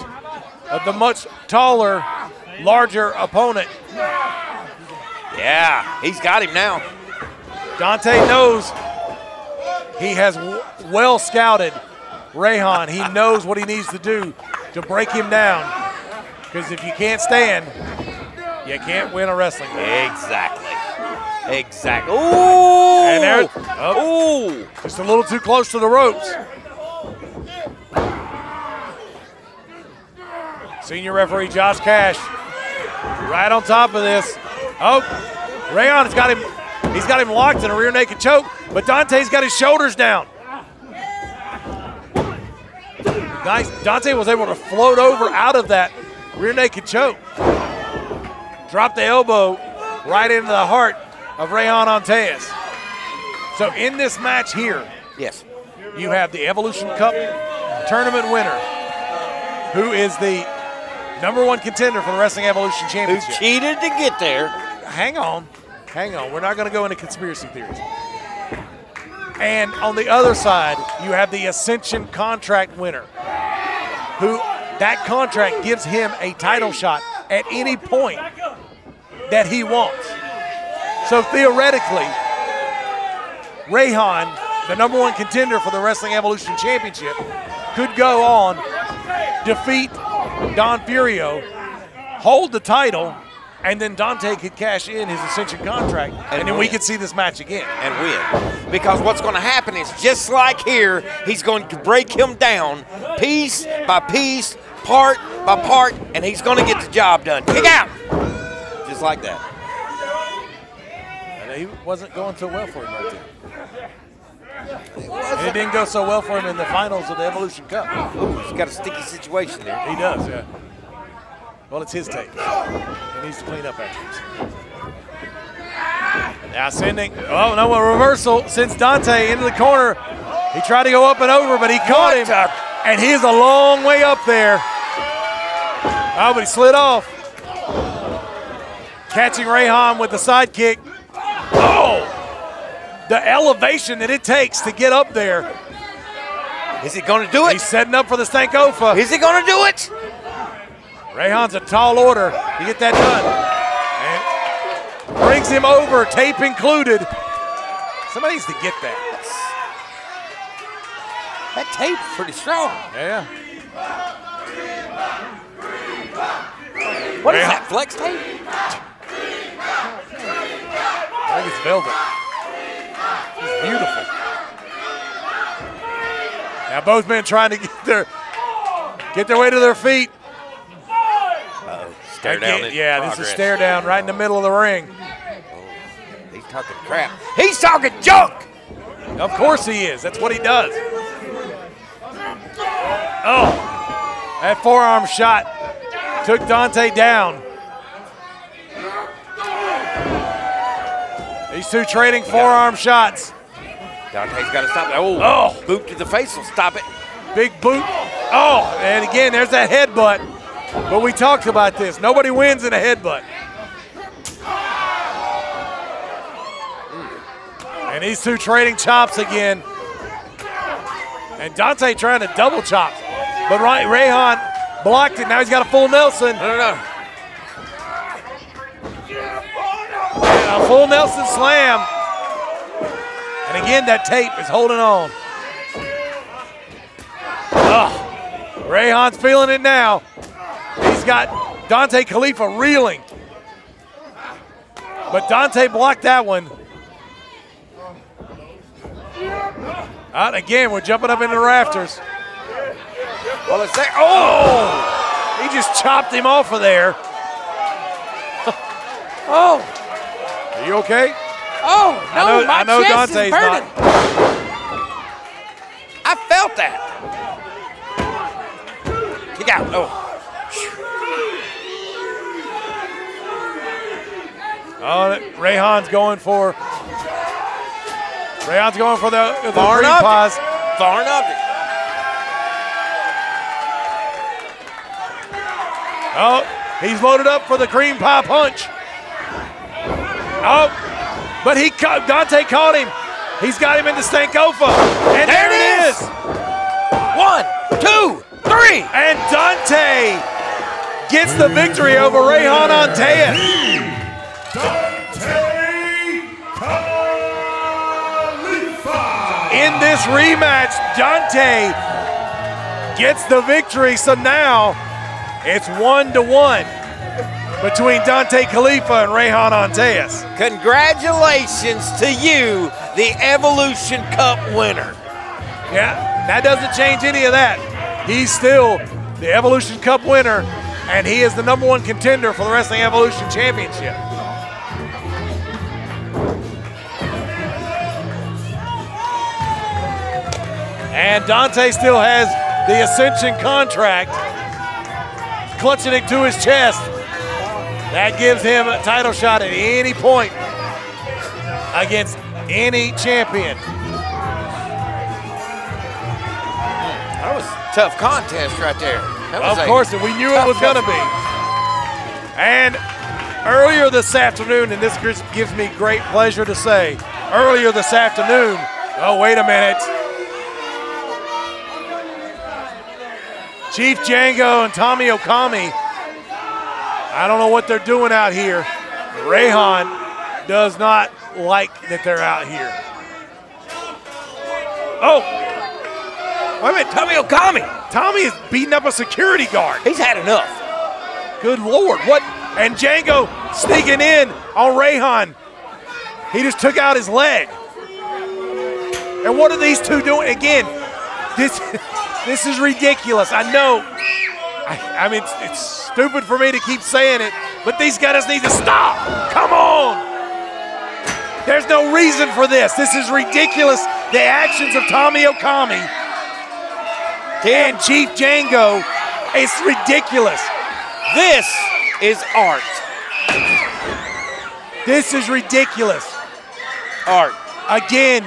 of the much taller, larger opponent. Yeah, he's got him now. Dontay knows he has well scouted Reyhan. He knows what he needs to do to break him down. Because if you can't stand, you can't win a wrestling match. Exactly. Exactly. Ooh! And there, oh, Ooh! just a little too close to the ropes. Senior referee Josh Cash, right on top of this. Oh, Reyhan has got him. He's got him locked in a rear naked choke, but Dontay's got his shoulders down. Nice. Dontay was able to float over out of that rear naked choke. Drop the elbow right into the heart of Reyhan Inteus. So in this match here, Yes. you have the Evolution Cup tournament winner, who is the number one contender for the Wrestling Evolution Championship. Who cheated to get there? Hang on, hang on. We're not going to go into conspiracy theories. And on the other side, you have the Ascension contract winner, who that contract gives him a title shot at any point that he wants. So theoretically, Reyhan, the number one contender for the Wrestling Evolution Championship, could go on, defeat Don Furio, hold the title, and then Dontay could cash in his Ascension contract, and, then we could see this match again. and win. Because what's going to happen is just like here, he's going to break him down piece by piece, part by part, and he's going to get the job done. Kick out! Just like that. And he wasn't going so well for him right there. And it didn't go so well for him in the finals of the Evolution Cup. Ooh, he's got a sticky situation there. He does, yeah. Well, it's his tape. He needs to clean up after. Now sending, oh no, a reversal sends Dontay into the corner. He tried to go up and over, but he caught him. And he is a long way up there. Oh, but he slid off. Catching Reyhan with the sidekick. Oh! The elevation that it takes to get up there. Is he going to do it? He's setting up for the Stankofa. Is he going to do it? Reyhan's a tall order to get that done. And brings him over, tape included. Somebody needs to get that. That tape's pretty strong. Yeah. What is that, flex tape? I think it's velvet. It's beautiful. Now both men trying to get their get their way to their feet. Stare down yeah, this is progress. stare down right in the middle of the ring. Oh, he's talking crap. He's talking junk. Of course he is. That's what he does. Oh, that forearm shot took Dontay down. These two trading forearm shots. Dontay's got to stop it. Oh, Oh. boot to the face will stop it. Big boot. Oh, and again, there's that headbutt. But we talked about this. Nobody wins in a headbutt. And these two trading chops again. And Dontay trying to double chop. But right, Reyhan blocked it. Now he's got a full Nelson. No, no, no. And a full Nelson slam. And again, that tape is holding on. Reyhan's feeling it now. He's got Dontay Khalifah reeling. But Dontay blocked that one. Out again, we're jumping up into the rafters. Well, it's there. Oh! He just chopped him off of there. Oh, Are you okay? oh, no, I know- my I know chest Dontay's is burning. I felt that. Kick out. Oh, Oh, Reyhan's going for. Reyhan's going for the, the Foreign green object. foreign object. Oh, he's loaded up for the cream pie punch. Oh, but he caught, Dontay caught him. He's got him into Stankofa. And there, There it is. is. One, two, three. And Dontay gets the victory over Reyhan Inteus. In this rematch, Dontay gets the victory. So now it's one to one between Dontay Khalifah and Reyhan Inteus. Congratulations to you, the Evolution Cup winner. Yeah, that doesn't change any of that. He's still the Evolution Cup winner, and he is the number one contender for the Wrestling Evolution Championship. And Dontay still has the Ascension contract, clutching it to his chest. That gives him a title shot at any point against any champion. That was tough contest right there. Of course, we knew it was going to be. And earlier this afternoon, and this gives me great pleasure to say, earlier this afternoon, oh, wait a minute. Chief K'Jango and Tommy Okami, I don't know what they're doing out here. Reyhan does not like that they're out here. Oh, wait a minute, Tommy Okami. Tommy is beating up a security guard. He's had enough. Good Lord, what? And K'Jango sneaking in on Reyhan. He just took out his leg. And what are these two doing? Again, this this is ridiculous. I know. I, I mean, it's, it's stupid for me to keep saying it, but these guys need to stop. Come on. There's no reason for this. This is ridiculous. The actions of Tommy Okami and Chief K'Jango, it's ridiculous. This is art. This is ridiculous. Art. Again.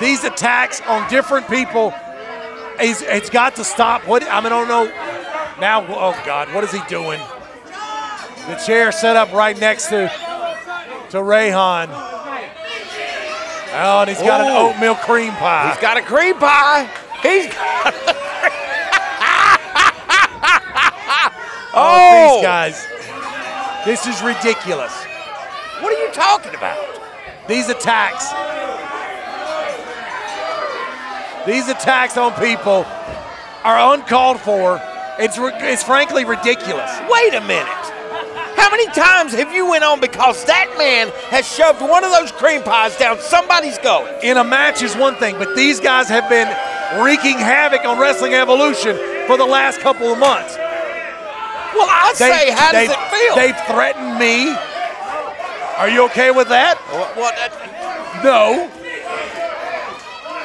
These attacks on different people, it's, it's got to stop. What I mean, I don't know. Now, oh God, what is he doing? The chair set up right next to to Reyhan. Oh, and he's got an Oh. oatmeal cream pie. He's got a cream pie. He's got oh, Oh. these oh. guys. This is ridiculous. What are you talking about? these attacks, these attacks on people are uncalled for. It's, it's frankly ridiculous. Wait a minute. How many times have you went on because that man has shoved one of those cream pies down somebody's gullet? In a match is one thing, but these guys have been wreaking havoc on Wrestling Evolution for the last couple of months. Well, I They- say, how does it feel? They've threatened me. Are you okay with that? What? No.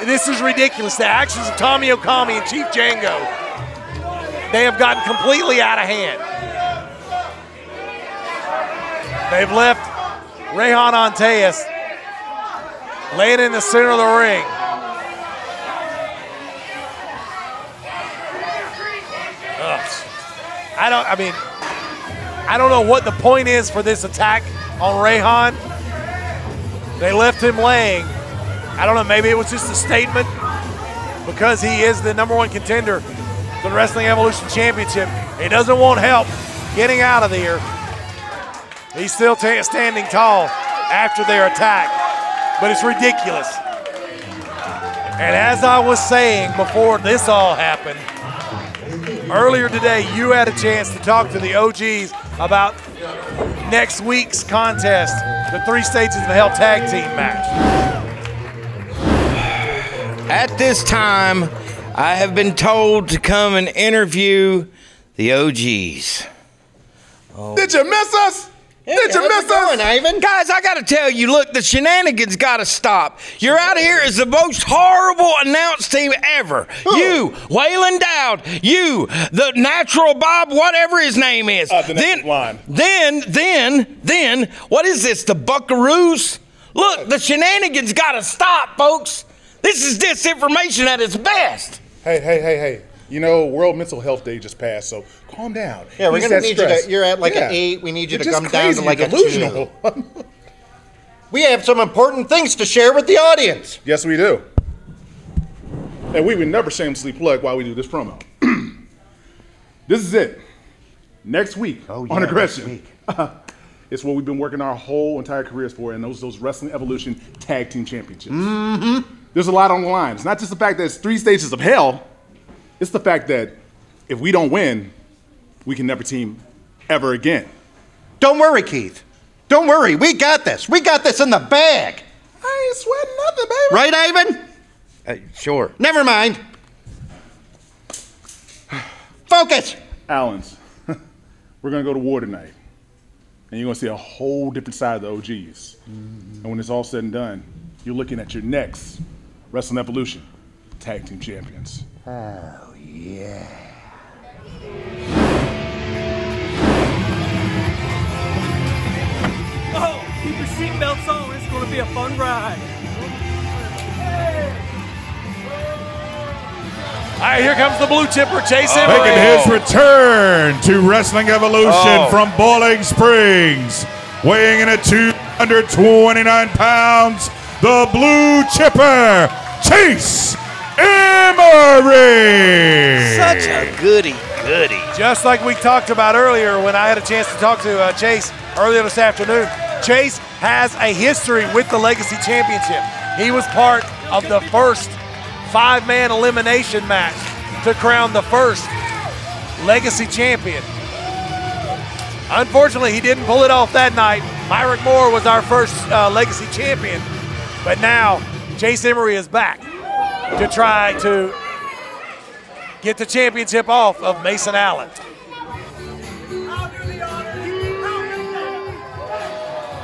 This is ridiculous. The actions of Tommy Okami and Chief K'Jango, they have gotten completely out of hand. They've left Reyhan Inteus laying in the center of the ring. Ugh. I don't. I mean, I don't know what the point is for this attack on Reyhan. They left him laying. I don't know. Maybe it was just a statement because he is the number one contender for the Wrestling Evolution Championship. He doesn't want help getting out of there. He's still ta- standing tall after their attack, but it's ridiculous. And as I was saying before this all happened, earlier today you had a chance to talk to the OGs about next week's contest, the three stages of the hell tag team match. At this time, I have been told to come and interview the OGs. Oh. Did you miss us? Did you miss us? Ivan? Guys, I gotta tell you, look, the shenanigans gotta stop. You're out here as the most horrible announce team ever. You, Waylon Dowd, you, the natural Bob, whatever his name is. Uh, then, then, then, then, what is this? The Buckaroos? Look, the shenanigans gotta stop, folks. This is disinformation at its best. Hey, hey, hey, hey. You know, World Mental Health Day just passed, so calm down. Yeah, we're Ease gonna that need you to. You're at like Yeah. an eight. We need you You're to just come down to crazy, like a delusional. two. We have some important things to share with the audience. Yes, we do. And we would never shamelessly plug while we do this promo. this is it. Next week Oh, yeah, on next Aggression. it's what we've been working our whole entire careers for, and those those Wrestling Evolution Tag Team Championships. Mm-hmm. There's a lot on the line. It's not just the fact that it's three stages of hell. It's the fact that if we don't win, we can never team ever again. Don't worry, Keith. Don't worry. We got this. We got this in the bag. I ain't sweating nothing, baby. Right, Ivan? Uh, sure. Never mind. Focus. Allens, we're gonna go to war tonight, and you're gonna see a whole different side of the OGs. And when it's all said and done, you're looking at your next Wrestling Evolution Tag Team Champions. Oh, yeah. Oh, keep your seatbelts on. It's going to be a fun ride. All right, here comes the blue chipper, Chase Making Emery. his return to Wrestling Evolution Oh. from Bowling Springs, weighing in at 229 pounds, the Blue Chipper, Chase Emery. Such a goody goody. Just like we talked about earlier when I had a chance to talk to uh, Chase earlier this afternoon, Chase has a history with the Legacy Championship. He was part of the first five man elimination match to crown the first Legacy Champion. Unfortunately, he didn't pull it off that night. Myrick Moore was our first uh, Legacy Champion, but now Chase Emery is back to try to get the championship off of Mason Allen.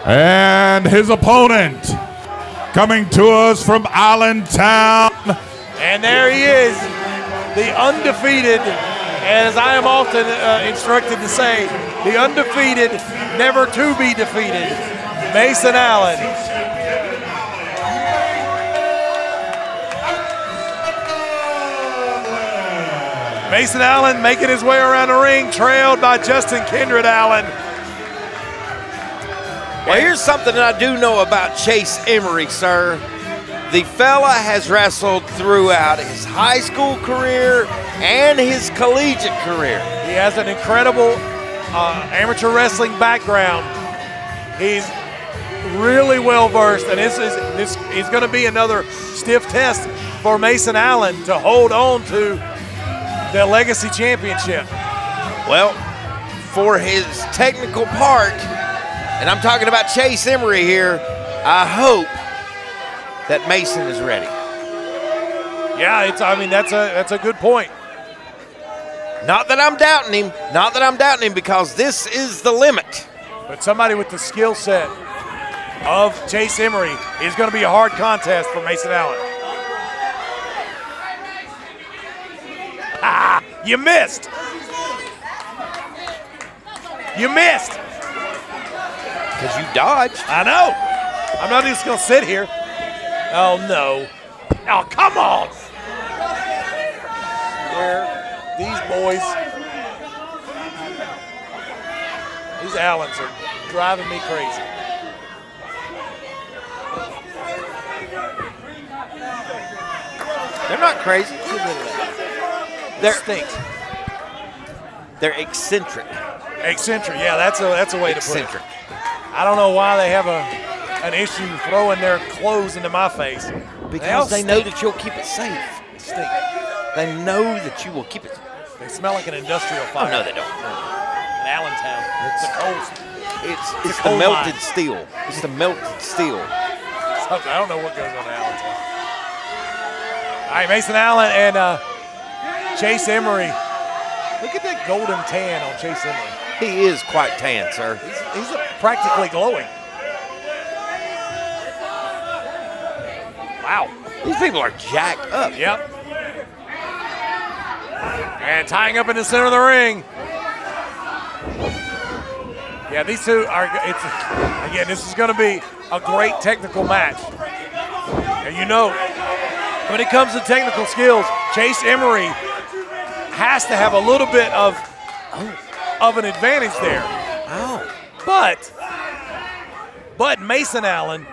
And his opponent, coming to us from Allentown. And there he is, the undefeated, as I am often uh, instructed to say, the undefeated, never to be defeated, Mason Allen. Mason Allen making his way around the ring, trailed by Justin Kindred Allen. Well, here's something that I do know about Chase Emery, sir. The fella has wrestled throughout his high school career and his collegiate career. He has an incredible uh, amateur wrestling background. He's really well versed, and this is this is going to be another stiff test for Mason Allen to hold on to the Legacy Championship. Well, for his technical part, and I'm talking about Chase Emery here, I hope that Mason is ready. Yeah, it's. I mean, that's a that's a good point. Not that I'm doubting him. Not that I'm doubting him because this is the limit. But somebody with the skill set of Chase Emery is going to be a hard contest for Mason Allen. you missed. You missed. Because you dodged. I know. I'm not just going to sit here. Oh, no. Oh, come on. Where these boys, these Allens are driving me crazy. They're not crazy. They're stinks. They're eccentric. Eccentric, yeah, that's a that's a way Eccentric. to put it. I don't know why they have a an issue throwing their clothes into my face. Because they know that you'll keep it safe. stink. They know that you will keep it. They smell like an industrial fire. Oh, no, they don't. In Allentown, it's a cold. It's It's it's the melted mine. steel. It's the melted steel. I don't know what goes on in Allentown. All right, Mason Allen and uh, Chase Emery. Look at that golden tan on Chase Emery. He is quite tan, sir. He's, he's practically glowing. Wow. These people are jacked up. Yep. And tying up in the center of the ring. Yeah, these two are. It's again. This is going to be a great technical match. And you know, when it comes to technical skills, Chase Emery has to have a little bit of of an advantage there. Oh. But but Mason Allen,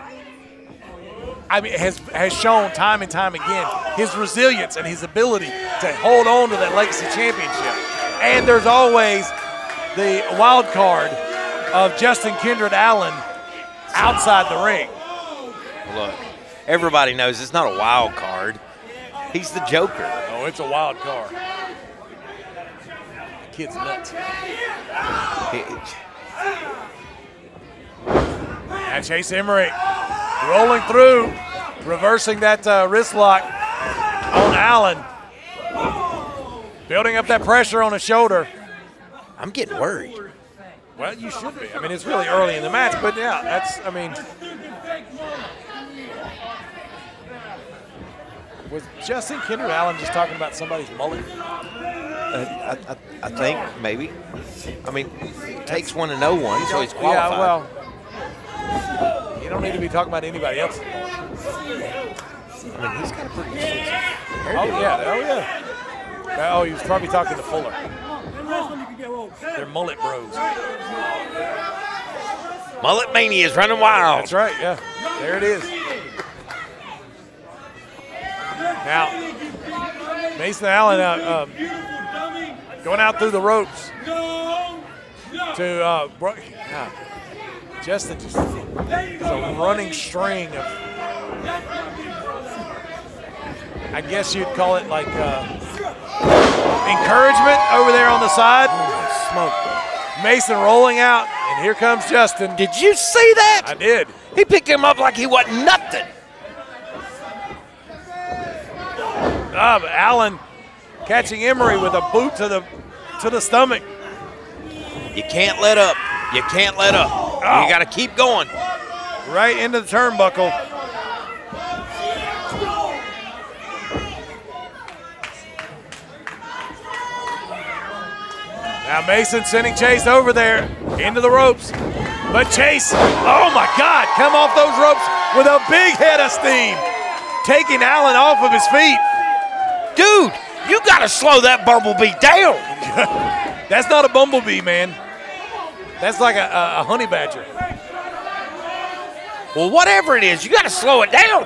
I mean, has has shown time and time again his resilience and his ability to hold on to that legacy championship. And there's always the wild card of Justin Kindred Allen outside the ring. Look, everybody knows it's not a wild card. He's the Joker. Oh, it's a wild card. Kid's nuts. And Chase Emery rolling through, reversing that uh, wrist lock on Allen. Building up that pressure on the shoulder. I'm getting worried. Well, you should be. I mean, it's really early in the match, but yeah, that's, I mean. Was Justin Kindred Allen just talking about somebody's mullet? I, I, I think maybe. I mean, it takes one to know one, so he's qualified. Yeah, well, you don't need to be talking about anybody else. I mean, he's got a pretty decent Oh yeah, oh yeah. Oh, he was probably talking to Fuller. They're mullet bros. Mullet Mania is running wild. That's right, yeah. There it is. Now, Mason Allen uh, um, going out through the ropes to uh, bro- yeah. Justin just it's a running string of. I guess you'd call it like uh, encouragement over there on the side. Smoke. Mason rolling out, and here comes Justin. Did you see that? I did. He picked him up like he wasn't nothing. But Allen catching Emery with a boot to the to the stomach. You can't let up. You can't let up. You got to keep going. Right into the turnbuckle. Now Mason sending Chase over there into the ropes. But Chase, oh my God, come off those ropes with a big head of steam. Taking Allen off of his feet. Dude, you got to slow that bumblebee down. That's not a bumblebee, man. That's like a, a, honey badger. Well, whatever it is, you got to slow it down.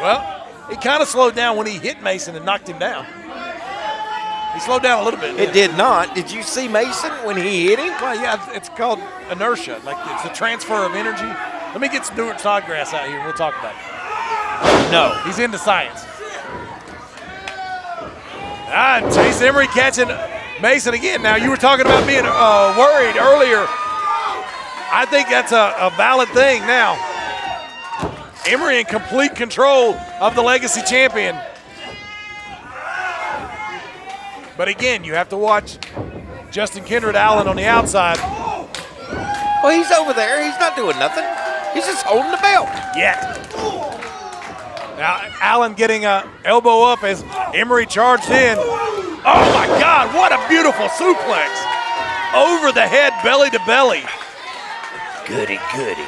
Well, he kind of slowed down when he hit Mason and knocked him down. He slowed down a little bit. It did not. Did you see Mason when he hit him? Well, yeah, it's called inertia. Like it's the transfer of energy. Let me get Stuart Snodgrass out here and we'll talk about it. No. He's into science. Ah, Chase Emery catching Mason again. Now, you were talking about being uh, worried earlier. I think that's a, a valid thing now. Emery in complete control of the legacy champion. But again, you have to watch Justin Kindred Allen on the outside. Well, he's over there. He's not doing nothing. He's just holding the belt. Yet. Now, Allen getting a elbow up as Emery charged in. Oh my God, what a beautiful suplex. Over the head, belly to belly. Goody, goody.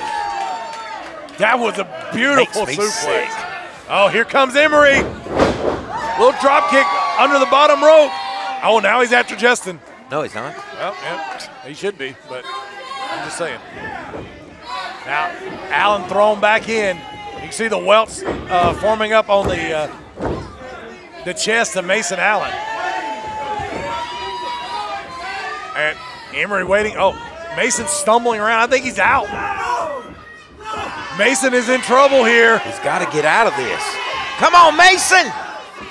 That was a beautiful suplex. sick. Oh, here comes Emery. Little drop kick under the bottom rope. Oh, now he's after Justin. No, he's not. Well, yeah, he should be, but I'm just saying. Now, Allen thrown back in. You can see the welts uh, forming up on the uh, the chest of Mason Allen. And Emery waiting. Oh, Mason stumbling around. I think he's out. Mason is in trouble here. He's got to get out of this. Come on, Mason.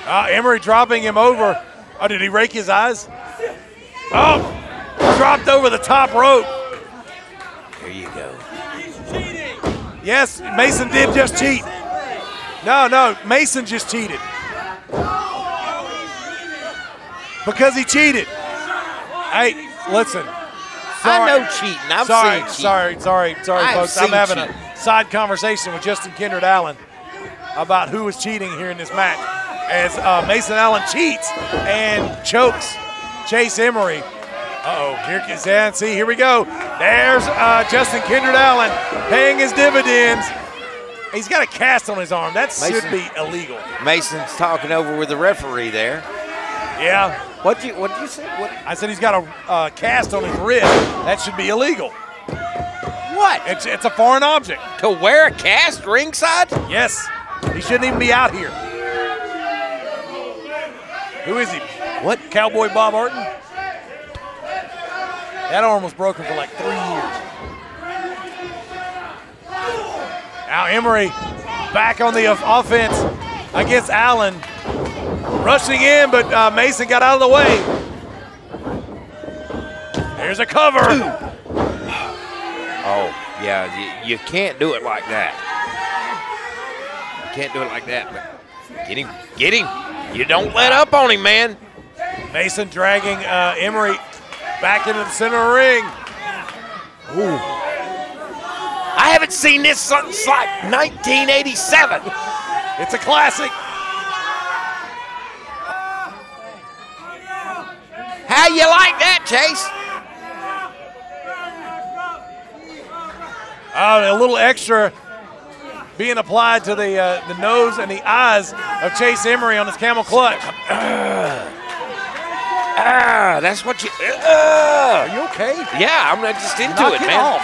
Uh, Emery dropping him over. Oh, did he rake his eyes? Oh, dropped over the top rope. Here you go. Yes, Mason did just cheat. No, no, Mason just cheated. Because he cheated. Hey, listen. I know cheating. I've sorry, seen cheating. sorry, sorry, sorry, folks. I'm having cheating. a side conversation with Justin Kindred Allen about who is cheating here in this match. As uh, Mason Allen cheats and chokes Chase Emery. Uh-oh, here is yeah, see, here we go. There's uh, Justin Kindred Allen paying his dividends. He's got a cast on his arm. That should be illegal. Mason's talking over with the referee there. Yeah. What do you What did you say? What? I said he's got a uh, cast on his wrist. That should be illegal. What? It's, it's a foreign object. To wear a cast ringside? Yes. He shouldn't even be out here. Who is he? What? Cowboy Bob Orton? That arm was broken for like three years. Now Emery back on the offense against Allen. Rushing in, but uh, Mason got out of the way. There's a cover. Oh, yeah. You, you can't do it like that. You can't do it like that. But get him. Get him. You don't let up on him, man. Mason dragging uh, Emery back into the center of the ring. Ooh. I haven't seen this since like 1987. It's a classic. How you like that, Chase? Uh, a little extra being applied to the uh, the nose and the eyes of Chase Emery on his camel clutch. Ah, that's what you. Uh, Are you okay? Yeah, I'm just into Knock it, it man. off.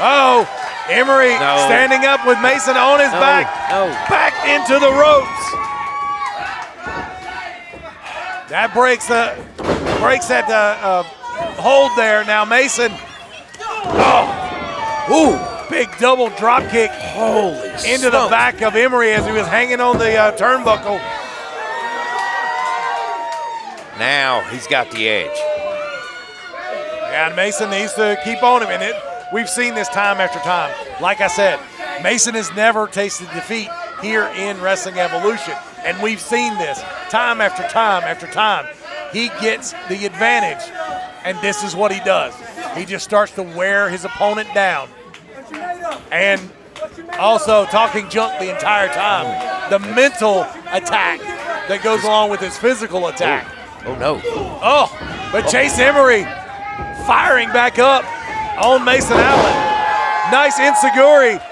Oh, Emery No. standing up with Mason on his No, back, no. back into the ropes. That breaks the breaks that uh, uh, hold there. Now Mason. Oh, ooh, big double drop kick. Holy into the back of Emery as he was hanging on the uh, turnbuckle. Now he's got the edge. And Mason needs to keep on him. And it, we've seen this time after time. Like I said, Mason has never tasted defeat here in Wrestling Evolution. And we've seen this time after time after time. He gets the advantage, and this is what he does. He just starts to wear his opponent down. And also talking junk the entire time. The mental attack that goes along with his physical attack. Oh, oh no. Oh, but oh. Chase Emery firing back up on Mason Allen. Nice insecurity.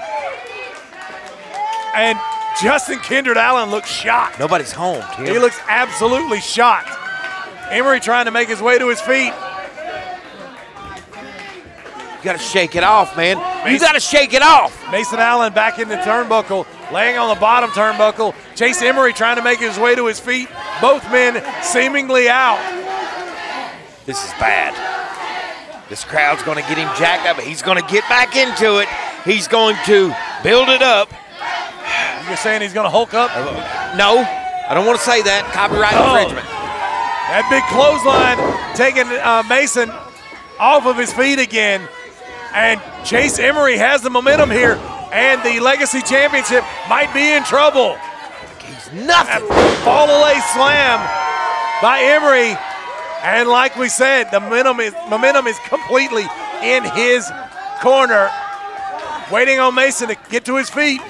And Justin Kindred Allen looks shot. Nobody's home, Tim. He looks absolutely shot. Emery trying to make his way to his feet. You got to shake it off, man. You got to shake it off. Mason Allen back in the turnbuckle, laying on the bottom turnbuckle. Chase Emery trying to make his way to his feet. Both men seemingly out. This is bad. This crowd's going to get him jacked up. He's going to get back into it. He's going to build it up. You're saying he's going to Hulk up? No, I don't want to say that. Copyright Oh. infringement. That big clothesline taking uh, Mason off of his feet again. And Chase Emery has the momentum here, and the Legacy Championship might be in trouble. He's nothing. Fall away slam by Emery. And like we said, the momentum is, momentum is completely in his corner. Waiting on Mason to get to his feet.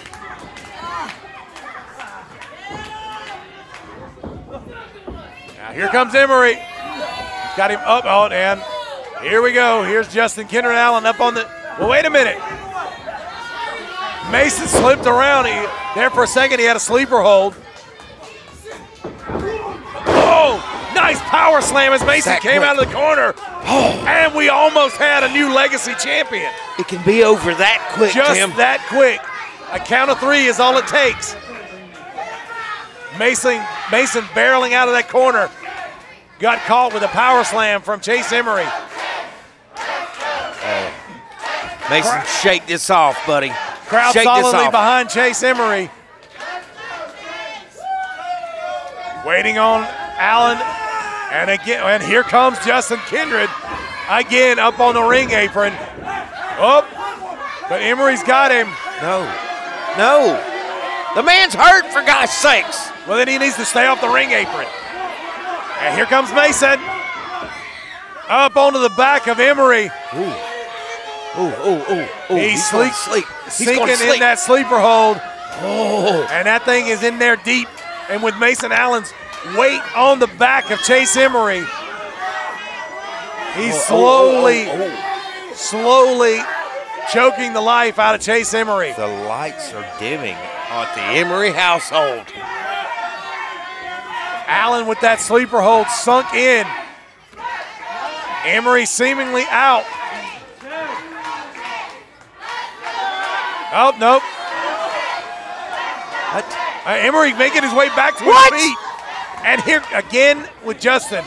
Here comes Emery. He's got him up. Oh, and here we go. Here's Justin Kindred Allen up on the. Well, wait a minute. Mason slipped around. He, there for a second, he had a sleeper hold. Oh, nice power slam as Mason came quick. out of the corner. Oh. And we almost had a new legacy champion. It can be over that quick, Just Tim. that quick. A count of three is all it takes. Mason, Mason barreling out of that corner. Got caught with a power slam from Chase Emery. Oh. Mason, shake this off, buddy. Crowd shake solidly behind Chase Emery. Waiting on Allen. And again, and here comes Justin Kindred. Again up on the ring apron. Up. But Emery's got him. No. No. The man's hurt, for gosh sakes. Well, then he needs to stay off the ring apron. And here comes Mason. Up onto the back of Emery. Ooh. Ooh, ooh, ooh, ooh. He's, He's sleep, sleep. He's sinking going sleep. in that sleeper hold. Oh. And that thing is in there deep. And with Mason Allen's weight on the back of Chase Emery, he's Oh, oh, oh slowly, oh, oh, slowly choking the life out of Chase Emery. The lights are dimming at the Emery household. Allen with that sleeper hold sunk in. Emery seemingly out. Oh, nope. Uh, Emery making his way back to What? his feet. And here again with Justin.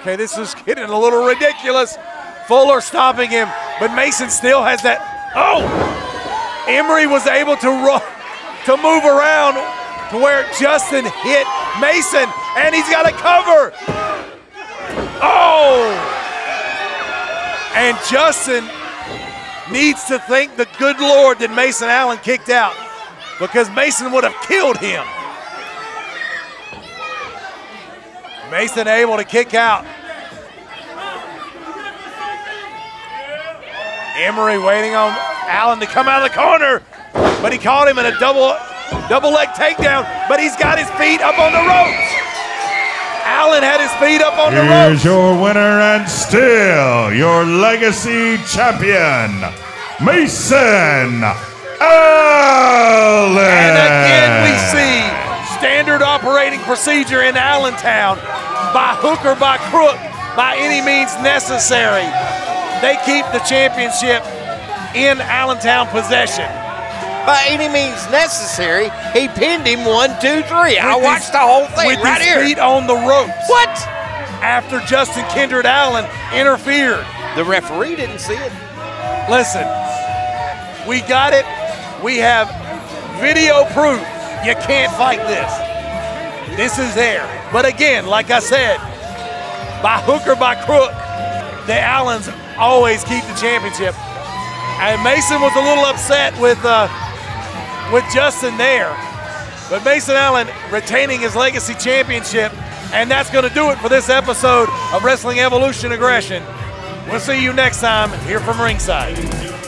Okay, this is getting a little ridiculous. Fuller stopping him, but Mason still has that. Oh! Emery was able to run, to move around to where Justin hit Mason, and he's got a cover. Oh! And Justin needs to thank the good Lord that Mason Allen kicked out because Mason would have killed him. Mason able to kick out. Emery waiting on Allen to come out of the corner, but he caught him in a double double leg takedown, but he's got his feet up on the ropes. Allen had his feet up on the ropes. Here's your winner and still your legacy champion, Mason Allen. And again, we see standard operating procedure in Allentown by hook or by crook, by any means necessary. They keep the championship in Allentown possession. By any means necessary, he pinned him one, two, three. I watched his- the whole thing with right his here. feet on the ropes. What? After Justin Kindred Allen interfered. The referee didn't see it. Listen, we got it. We have video proof. You can't fight this. This is there. But again, like I said, by hook or by crook, the Allens always keep the championship. And Mason was a little upset with uh, with Justin there. But Mason Allen retaining his legacy championship. And that's going to do it for this episode of Wrestling Evolution Aggression. We'll see you next time here from ringside.